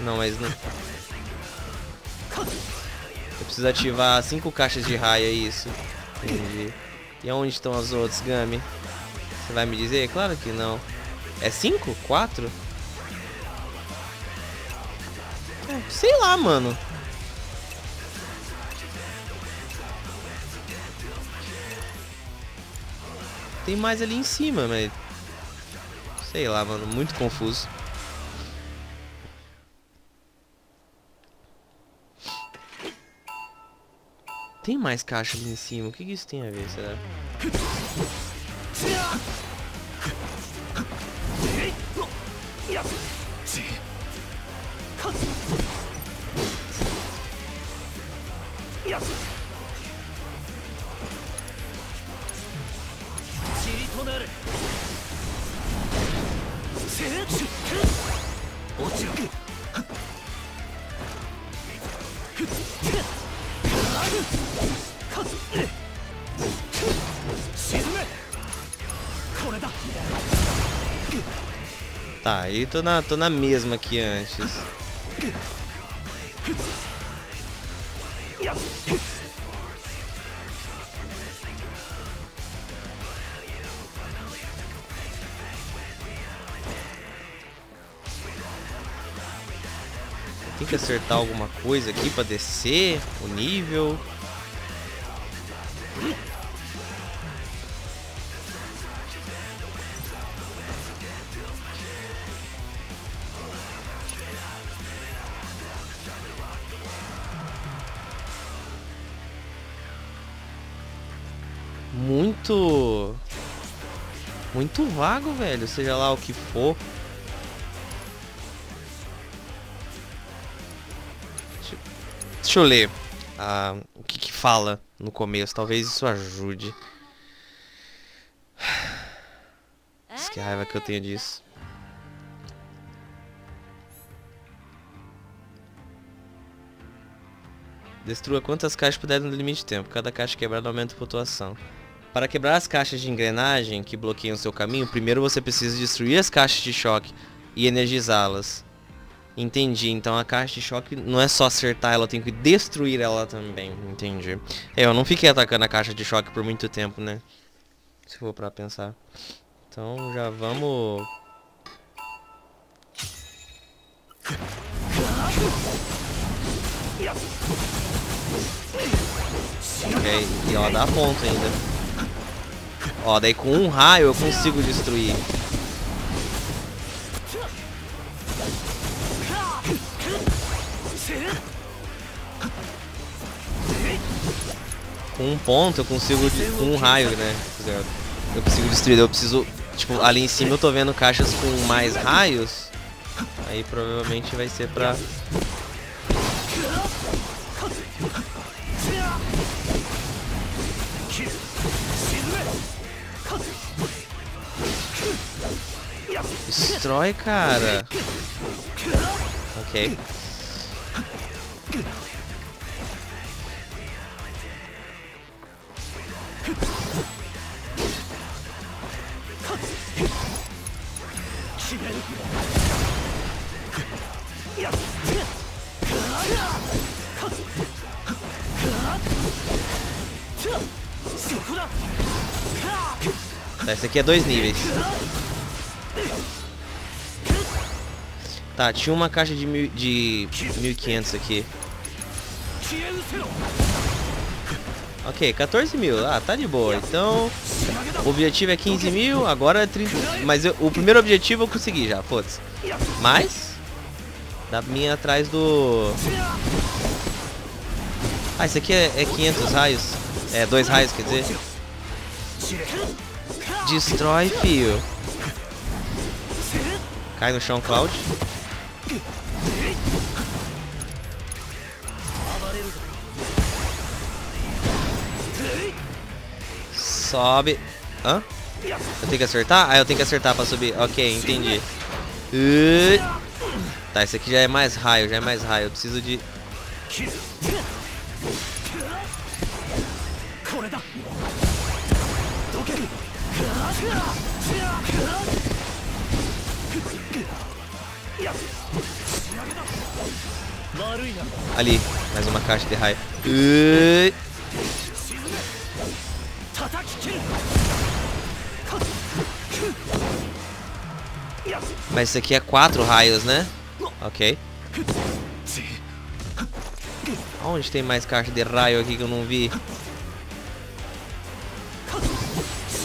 [SPEAKER 1] Não, mas não... Eu preciso ativar cinco caixas de raio, é isso. Entendi. E aonde estão as outras, Gami? Você vai me dizer? Claro que não. É cinco? Quatro? É, sei lá, mano. Tem mais ali em cima, mas... Sei lá, mano. Muito confuso. Tem mais caixa ali em cima. O que, que isso tem a ver, será? Tá, aí tô na, tô na mesma que antes. Tem que acertar alguma coisa aqui pra descer o nível. Velho. Seja lá o que for. Deixa, deixa eu ler ah, o que, que fala no começo. Talvez isso ajude. Nossa, que raiva que eu tenho disso. Destrua quantas caixas puder no limite de tempo. Cada caixa quebrada aumenta a pontuação. Para quebrar as caixas de engrenagem que bloqueiam seu caminho, primeiro você precisa destruir as caixas de choque e energizá-las. Entendi, então a caixa de choque não é só acertar ela, eu tenho que destruir ela também, entendi. É, eu não fiquei atacando a caixa de choque por muito tempo, né? Se for pra pensar. Então já vamos... Ok, e ela dá ponto ainda. Ó, daí com um raio eu consigo destruir. Com um ponto eu consigo, com um raio, né? Eu consigo destruir, eu preciso, tipo, ali em cima eu tô vendo caixas com mais raios. Aí provavelmente vai ser pra Destrói, cara. Ok. Esse aqui é dois níveis. Tá, tinha uma caixa de, mil, de 1500 aqui. Ok, 14 mil. Ah, tá de boa. Então, o objetivo é 15 mil, agora é 30... Mas eu, o primeiro objetivo eu consegui já, foda-se. Mas, dá pra mim atrás do... Ah, esse aqui é, é 500 raios. É, dois raios, quer dizer. Destrói, fio. Cai no chão, Cloud. Sobe. Hã? Eu tenho que acertar? Ah, eu tenho que acertar pra subir. Ok, entendi. Uh... Tá, esse aqui já é mais raio, já é mais raio. Eu preciso de... Ali, mais uma caixa de raio. Mas isso aqui é quatro raios, né? Ok. Onde tem mais caixa de raio aqui que eu não vi?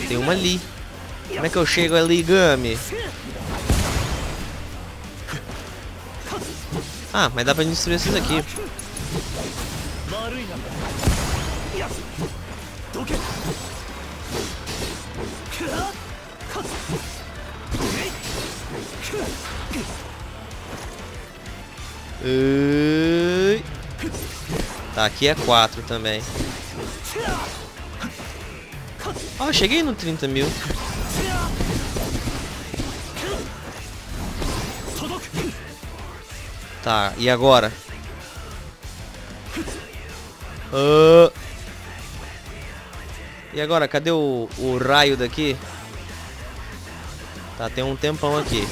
[SPEAKER 1] Tem uma ali. Como é que eu chego ali, Gami? Ah, mas dá pra destruir esses aqui. Ui. Tá, aqui é 4 também. Ó, oh, cheguei no 30 mil. Tá, e agora? Uh... E agora, cadê o, o raio daqui? Tá, tem um tempão aqui.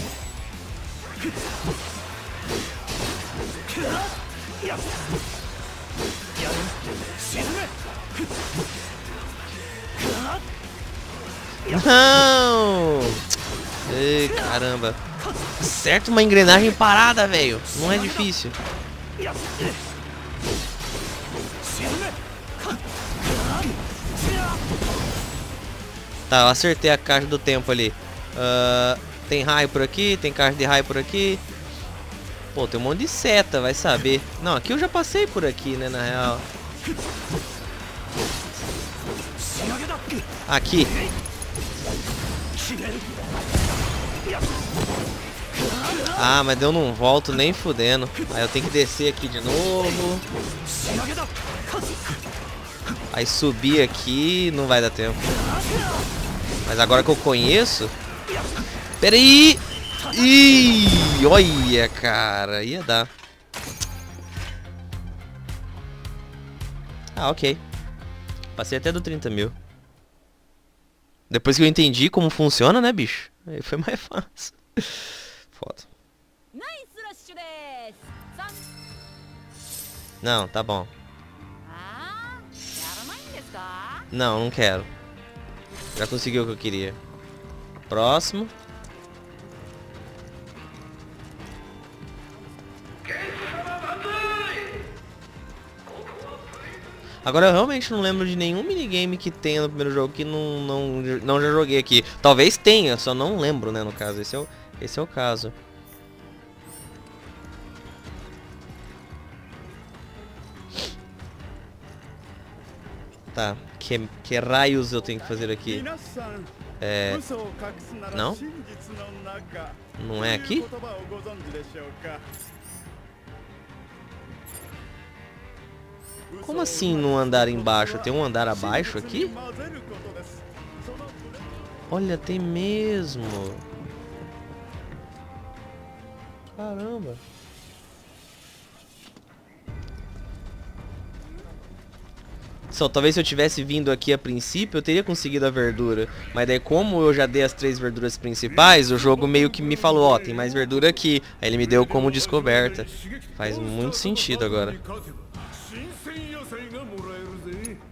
[SPEAKER 1] Não! Ei, caramba. Acerta uma engrenagem parada, velho. Não é difícil. Tá, eu acertei a caixa do tempo ali. Uh, tem raio por aqui, tem caixa de raio por aqui. Pô, tem um monte de seta, vai saber. Não, aqui eu já passei por aqui, né, na real. Aqui. Ah, mas eu não volto nem fudendo. Aí eu tenho que descer aqui de novo. Aí subir aqui não vai dar tempo. Mas agora que eu conheço... Pera aí! Ih, olha, cara. Ia dar. Ah, ok. Passei até do 30 mil. Depois que eu entendi como funciona, né, bicho? Aí foi mais fácil. Foda. Não, tá bom. Não, não quero. Já consegui o que eu queria. Próximo. Agora eu realmente não lembro de nenhum minigame que tenha no primeiro jogo que não, não, não já joguei aqui. Talvez tenha, só não lembro, né, no caso. Esse é o, esse é o caso. Tá, que, que raios eu tenho que fazer aqui? É... Não? Não é aqui? Como assim no andar embaixo? Tem um andar abaixo aqui? Olha, tem mesmo. Caramba. Só, talvez se eu tivesse vindo aqui a princípio, eu teria conseguido a verdura. Mas daí como eu já dei as três verduras principais, o jogo meio que me falou, ó, oh, tem mais verdura aqui. Aí ele me deu como descoberta. Faz muito sentido agora.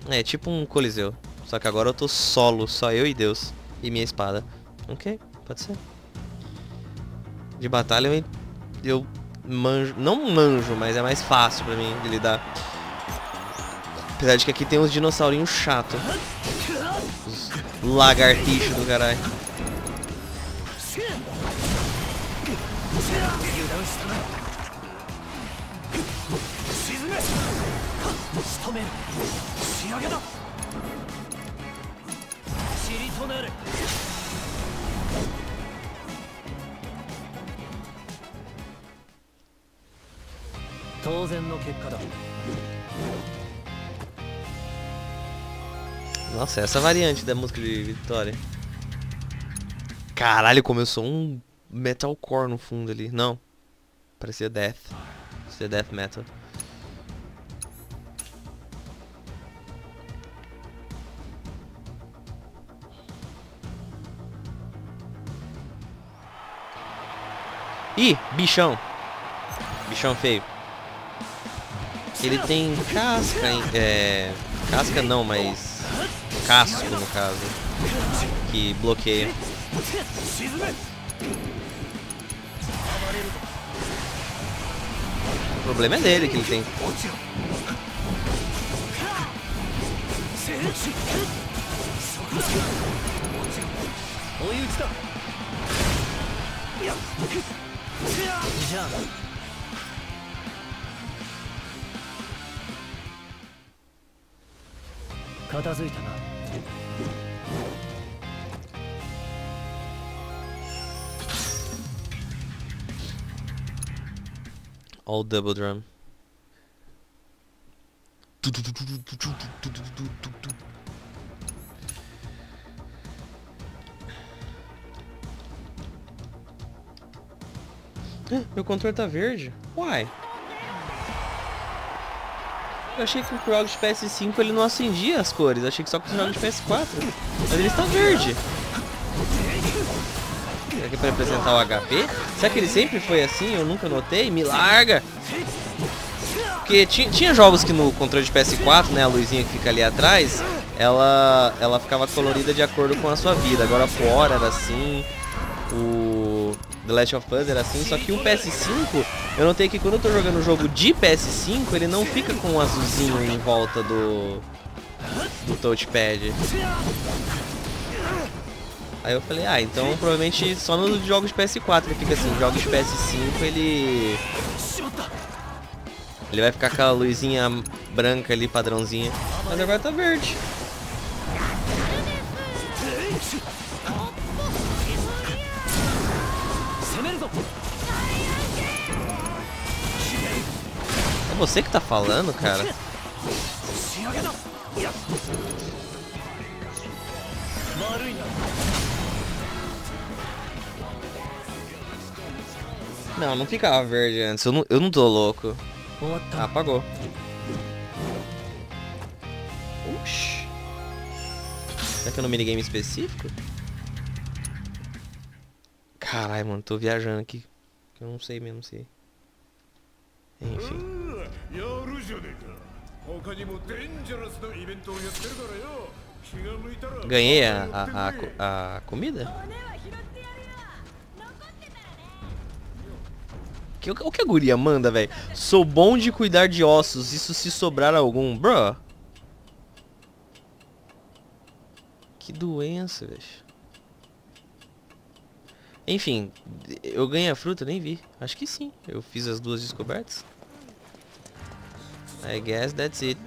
[SPEAKER 1] É, tipo um coliseu. Só que agora eu tô solo, só eu e Deus. E minha espada. Ok, pode ser. De batalha eu, eu manjo... Não manjo, mas é mais fácil pra mim de lidar. Apesar de que aqui tem uns dinossaurinhos chato. Os lagartixos do caralho. Nossa, essa variante da música de Vitória. Caralho, começou um metalcore no fundo ali. Não. Parecia death. Parecia death metal. Ih, bichão. Bichão feio. Ele tem casca, hein? É... Casca não, mas... Casco, no caso. Que bloqueia. O problema é dele que ele tem. Jump. Old double drum. Meu controle tá verde? Uai. Eu achei que o jogos de PS5 ele não acendia as cores. Achei que só com os jogos de PS4. Mas ele está verde. Será que é pra representar o HP? Será que ele sempre foi assim? Eu nunca notei? Me larga! Porque tinha, tinha jogos que no controle de PS4, né, a luzinha que fica ali atrás, ela, ela ficava colorida de acordo com a sua vida. Agora For era assim, o The Last of Us era assim, só que o PS5, eu notei que quando eu tô jogando o jogo de PS5, ele não fica com um azulzinho em volta do, do touchpad. Aí eu falei, ah, então provavelmente só nos jogos de PS4 ele fica assim, jogos de PS5 ele... Ele vai ficar com aquela luzinha branca ali, padrãozinha. Mas agora tá verde. É você que tá falando, cara? Não, não ficava verde antes. Eu não, eu não tô louco. Ah, apagou. Oxi. Será que é no minigame específico? Caralho, mano, tô viajando aqui. Eu não sei mesmo se... Enfim.
[SPEAKER 3] やるじゃねえか他にもデンジャラスなイベントをやってるからよ気が向いたら
[SPEAKER 1] Ganhei a, a, a, co- a comida? Que, o que a guria manda, velho? Sou bom de cuidar de ossos, isso se sobrar algum. Bro. Que doença, velho. Enfim, eu ganhei a fruta, nem vi. Acho que sim. Eu fiz as duas descobertas. I guess that's it.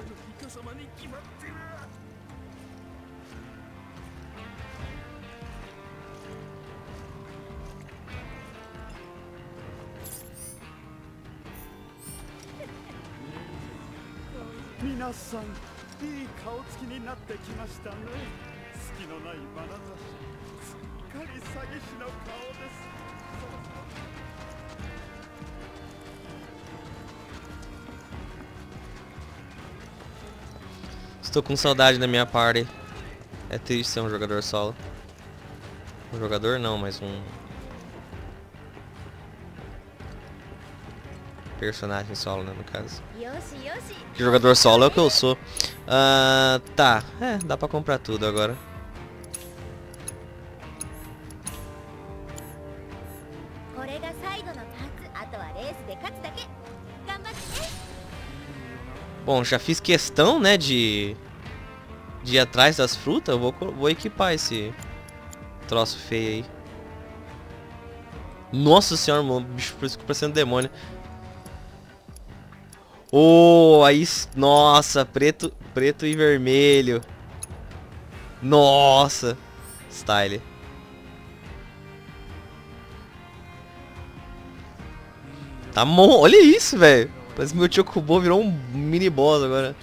[SPEAKER 9] 皆さんいい顔つきになってきましたね隙のない眼差しすっかり詐欺師の顔です。
[SPEAKER 1] Estou com saudade da minha party. É triste ser um jogador solo. Um jogador não, mas um... Personagem solo, né, no caso. Jogador solo é o que eu sou. Uh, tá, é, dá pra comprar tudo agora. Bom, já fiz questão, né, de... De ir atrás das frutas. Eu vou, vou equipar esse troço feio aí. Nossa senhora, mano. Bicho parece- parecendo demônio. Oh, aí... Nossa, preto, preto e vermelho. Nossa. Style. Tá bom, olha isso, velho. Parece que meu Kubo virou um mini boss agora.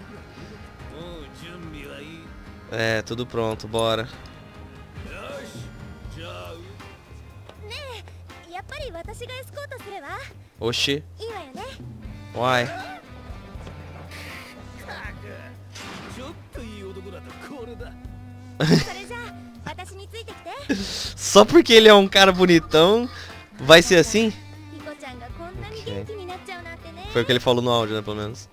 [SPEAKER 1] É, tudo pronto, bora. Oxi. Uai. [laughs] Só porque ele é um cara bonitão, vai ser assim? Foi o que ele falou no áudio, né, pelo menos.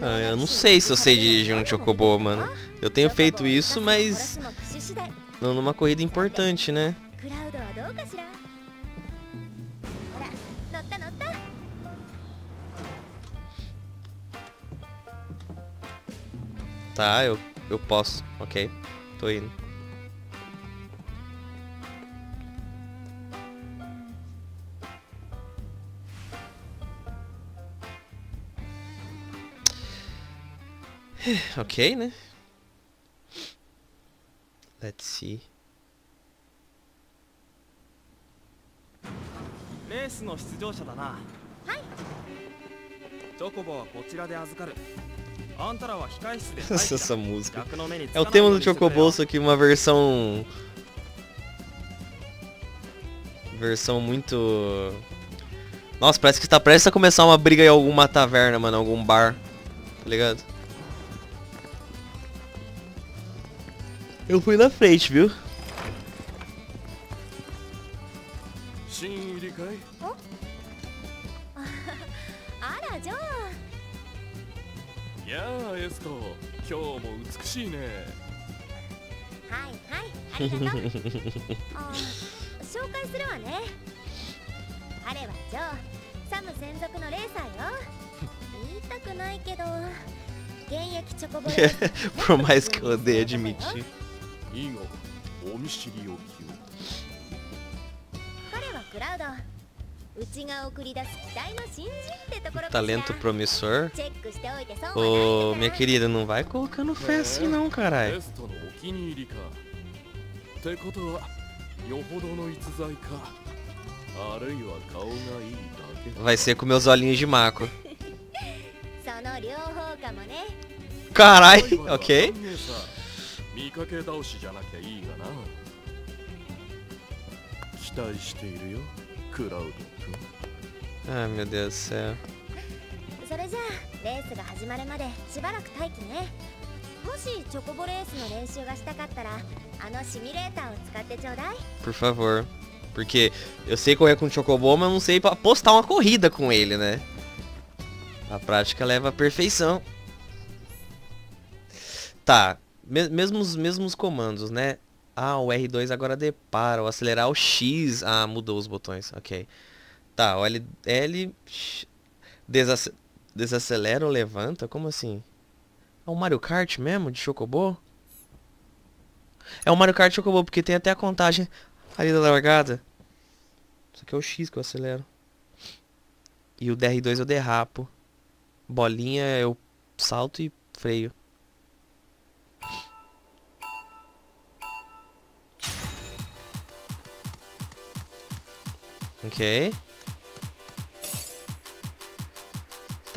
[SPEAKER 1] Ah, eu não sei se eu sei dirigir um Chocobo, mano. Eu tenho feito isso, mas... Não numa corrida importante, né?
[SPEAKER 4] クラウドはどうかしらほら乗った乗った
[SPEAKER 1] Tá, eu, eu posso. Ok, tô indo. [sighs] ok, né? Let's see.
[SPEAKER 12] レースの出場者だなはいチョコボはこちらで預かるあんたらは控え室で
[SPEAKER 1] Nossa, essa música.
[SPEAKER 12] 客の目につ
[SPEAKER 1] É
[SPEAKER 12] か
[SPEAKER 1] o
[SPEAKER 12] ないよ
[SPEAKER 1] tema
[SPEAKER 12] う
[SPEAKER 1] do
[SPEAKER 12] にしてくれよ
[SPEAKER 1] Chocobolso aqui, uma versão Versão muito... Nossa, parece que está prestes a começar uma briga em alguma taverna, mano, algum bar. Tá ligado? Eu fui na frente, viu?
[SPEAKER 3] やあエスト今日も美しいね。
[SPEAKER 4] はいはいありがとう。あ紹介するわね。彼はジョー。サム専属のレーサーよ。言いたくないけど現役チョコボレー
[SPEAKER 1] Por mais que eu odeie admitir.
[SPEAKER 3] 以後お見知りおきを。
[SPEAKER 4] 彼はクラウド
[SPEAKER 1] Talento promissor. Ô,
[SPEAKER 4] oh,
[SPEAKER 1] minha querida, não vai colocando fé assim não, caralho. Vai ser com meus olhinhos de maco. [laughs] Carai, ok. Ai meu Deus do céu. Por favor. Porque eu sei correr com o Chocobo, mas não sei apostar uma corrida com ele, né? A prática leva à perfeição. Tá. Mesmos, mesmos comandos, né? Ah, o R2 agora depara. O acelerar o X. Ah, mudou os botões. Ok. Ok. Tá, o L... L desacelera ou levanta? Como assim? É um Mario Kart mesmo, de Chocobo? É um Mario Kart Chocobo, porque tem até a contagem ali da largada. Isso aqui é o X que eu acelero. E o DR2 eu derrapo. Bolinha eu salto e freio. Ok.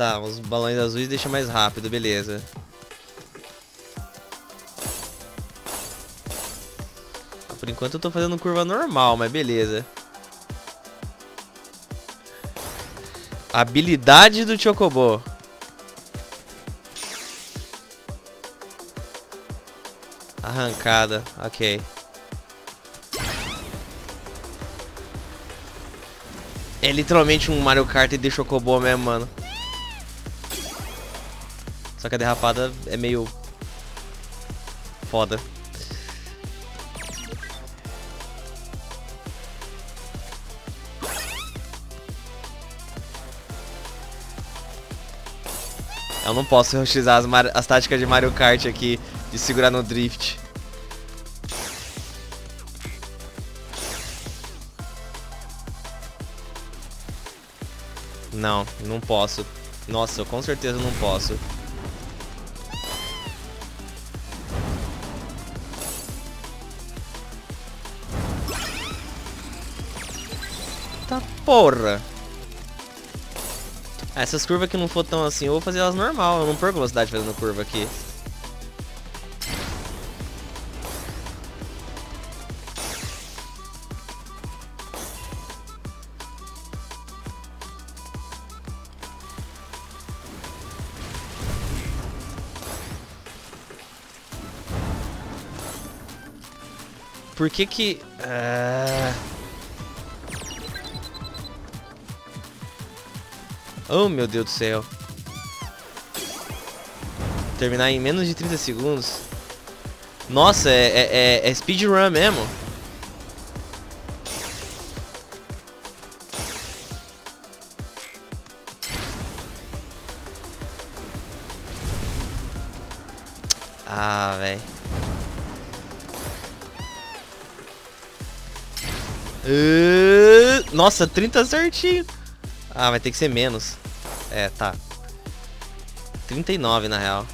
[SPEAKER 1] Tá, os balões azuis deixa mais rápido, beleza. Por enquanto eu tô fazendo curva normal, mas beleza. Habilidade do Chocobo. Arrancada, ok. É literalmente um Mario Kart de Chocobo mesmo, mano. Só que a derrapada é meio... Foda. Eu não posso utilizar as, as táticas de Mario Kart aqui, de segurar no drift. Não, não posso. Nossa, com certeza não posso. Porra. Essas curvas que não for tão assim, eu vou fazer elas normal. Eu não perco velocidade fazendo curva aqui. Por que que... Ah... Oh, meu Deus do céu. Terminar em menos de 30 segundos. Nossa, é, é, é, é speedrun mesmo. Ah, velho. Uh, Nossa, 30 certinho. Ah, vai ter que ser menos. É, tá. 39 na real.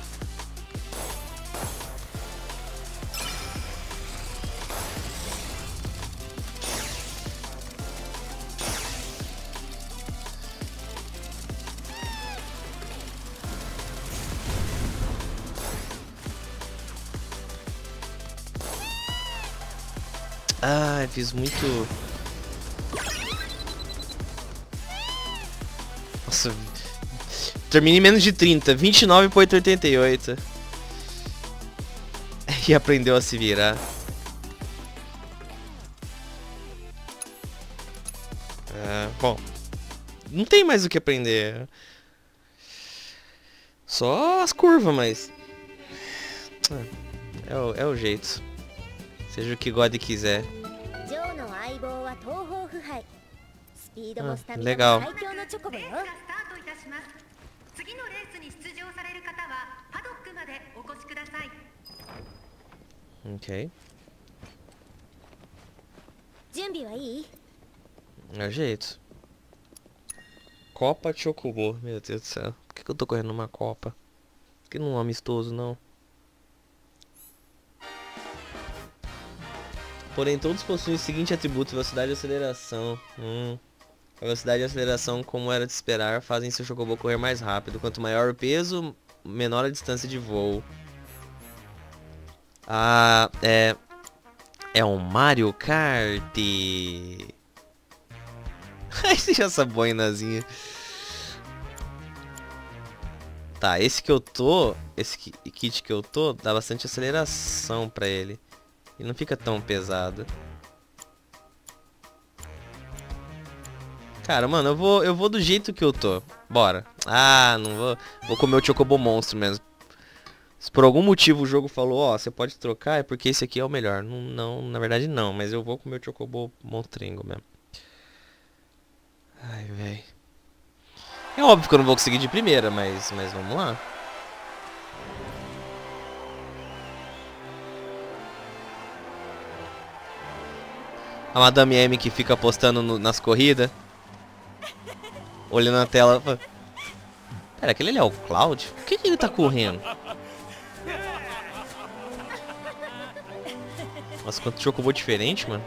[SPEAKER 1] Ah, fiz muito... Nossa, Termina em menos de 30. 29 por 88. E aprendeu a se virar. É, bom. Não tem mais o que aprender. Só as curvas, mas... É, é, o, é o jeito. Seja o que God quiser. Ah, legal. Ok. É jeito. Copa Chocobo, meu Deus do céu. Por que, que eu tô correndo numa Copa? Por que não é amistoso, não? Porém, todos possuem o seguinte atributo, velocidade e aceleração. Hum. A velocidade e aceleração, como era de esperar, fazem seu Chocobo correr mais rápido. Quanto maior o peso, menor a distância de voo. Ah, é... É um Mario Kart. [laughs] Esse essa boinazinha. Tá, esse que eu tô, esse kit que eu tô, dá bastante aceleração pra ele. E não fica tão pesado. Cara, mano, eu vou, eu vou do jeito que eu tô. Bora. Ah, não vou... Vou comer o Chocobo Monstro mesmo. Se por algum motivo o jogo falou, ó, oh, você pode trocar, é porque esse aqui é o melhor. Não, não, na verdade não, mas eu vou comer o Chocobo Monstringo mesmo. Ai, velho. É óbvio que eu não vou conseguir de primeira, mas, mas vamos lá. A Madame M que fica apostando no, nas corridas olhando na tela. Pera, aquele ali é o Cloud? Por que, que ele tá correndo? Nossa, quanto Chocobo diferente, mano.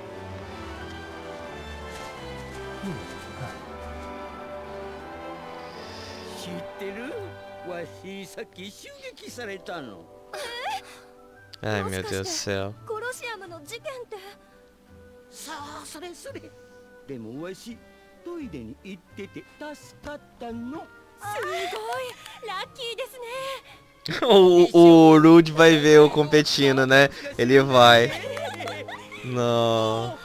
[SPEAKER 1] Ai, meu Deus do céu.
[SPEAKER 10] トイレに行ってて助かったの
[SPEAKER 4] すごいラッキーですね [laughs]
[SPEAKER 1] o, o Rude vai ver o competindo, né? Ele vai. Não.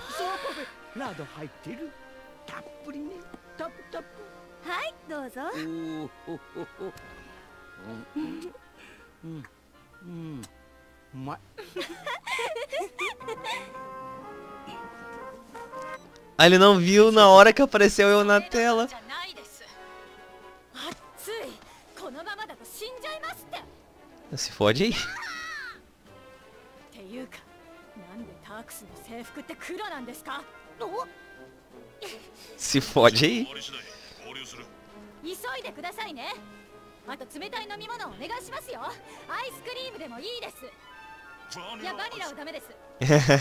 [SPEAKER 1] Ah, ele não viu na hora que apareceu eu na tela. Se fode aí. Se fode aí. 急いでくださいねあと冷たい飲み物お願いしますよアイスクリームでもいいですいやバニラはダメです大切な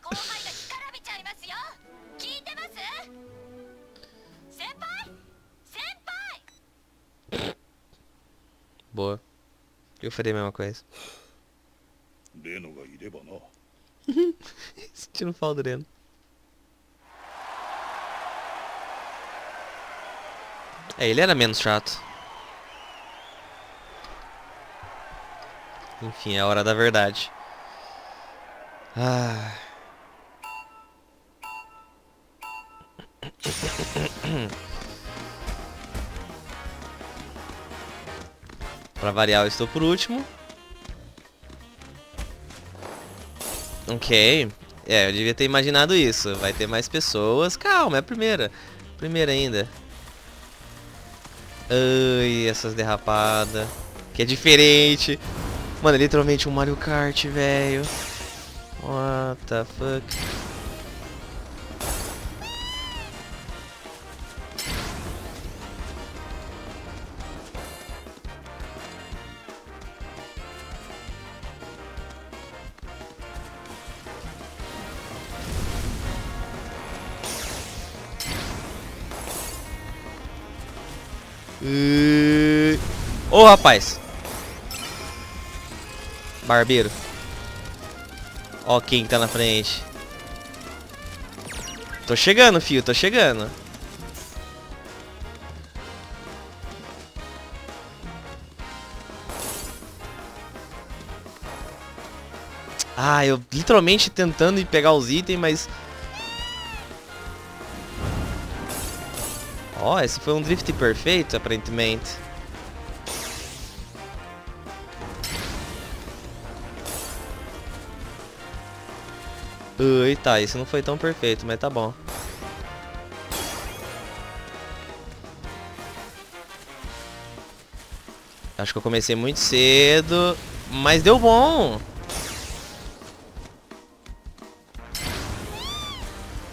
[SPEAKER 1] 後輩が干からびちゃいますよ Boa. Eu faria a mesma coisa. [laughs] Sentindo falta do Reno. É, ele era menos chato. Enfim, é a hora da verdade. Ah. [clears throat] Pra variar, eu estou por último. Ok. É, eu devia ter imaginado isso. Vai ter mais pessoas. Calma, é a primeira. Primeira ainda. Ai, essas derrapadas. Que é diferente. Mano, é literalmente um Mario Kart, velho. What the fuck. Ô, rapaz. Barbeiro. Ó quem tá na frente. Tô chegando, fio. Tô chegando. Ah, eu literalmente tentando ir pegar os itens, mas... Ó, oh, esse foi um drift perfeito, aparentemente. Ui, tá, isso não foi tão perfeito, mas tá bom. Acho que eu comecei muito cedo, mas deu bom.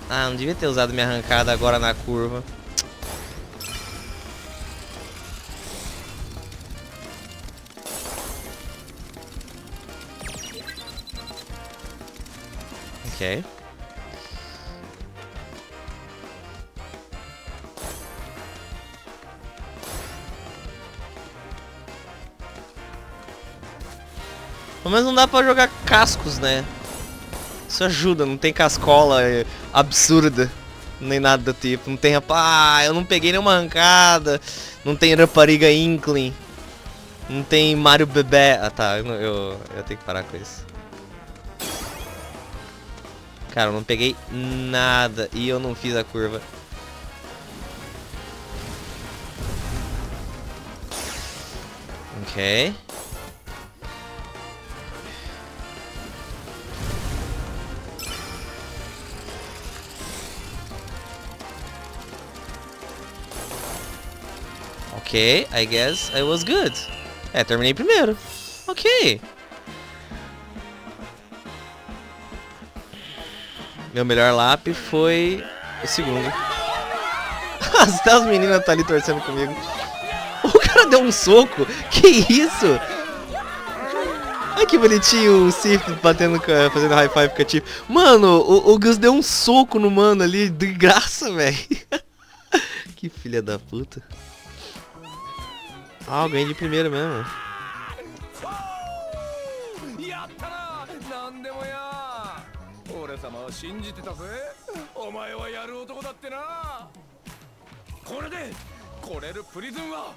[SPEAKER 1] Ah, não devia ter usado minha arrancada agora na curva. Menos não dá pra jogar cascos, né? Isso ajuda, não tem cascola absurda. Nem nada do tipo. Não tem Ah, eu não peguei nenhuma arrancada. Não tem rapariga Inkling. Não tem Mario Bebê. Ah tá, eu, eu, eu tenho que parar com isso. Cara, eu não peguei nada e eu não fiz a curva. Ok. Ok, I guess I was good. É, terminei primeiro. Ok. Meu melhor lap foi o segundo. [laughs] Até as meninas tá ali torcendo comigo. O cara deu um soco? Que isso? Ai que bonitinho o Sif batendo, fazendo high five com a Tiff. Mano, o, o Gus deu um soco no mano ali, de graça, [laughs] velho. que filha da puta. Ah, eu ganhei de primeiro mesmo.
[SPEAKER 7] お前はやる男だってな。これでこれるプリズンは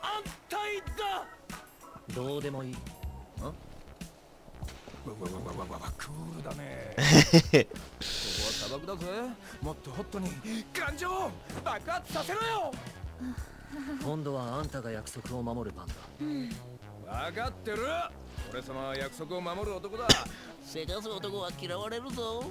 [SPEAKER 7] 安泰だ。
[SPEAKER 5] どうでもいい。ん。こ
[SPEAKER 7] こは砂漠だぜ。もっとホットに感情爆発させろよ。
[SPEAKER 1] 様は信じてたぜお前はやる男だってなこれで来れるプリズンは安泰だどうでもいいわわわわわわクールだねここは砂漠だぜもっとホットに感情を爆発させろよ今度はあんたが約束を守る番だ、うん、分かってる俺様は約束を守る男だせかす男は嫌われるぞ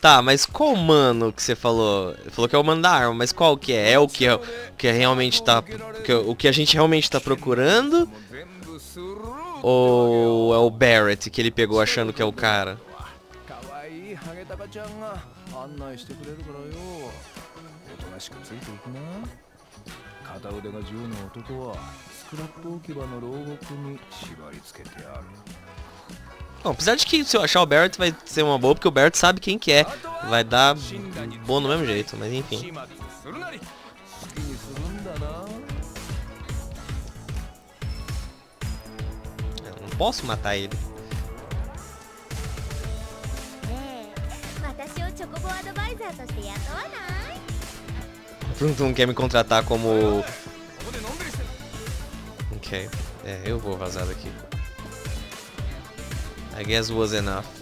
[SPEAKER 1] Tá, mas qual mano que você falou? Falou que é o mano da arma, mas qual que é? É o que, é, que é realmente tá. Que, o que a gente realmente tá procurando? Ou é o Barrett que ele pegou achando que é o cara? 片腕が自由の男はスクラップ置き場の牢獄に縛り付けてある Bom, apesar de que se eu achar o Barrett vai ser uma boa, porque o Barrett sabe quem que é. Vai dar bom do mesmo jeito, mas enfim. Eu não posso matar ele. Pronto, não quer me contratar como... Ok, é, eu vou vazar daqui. I guess was enough.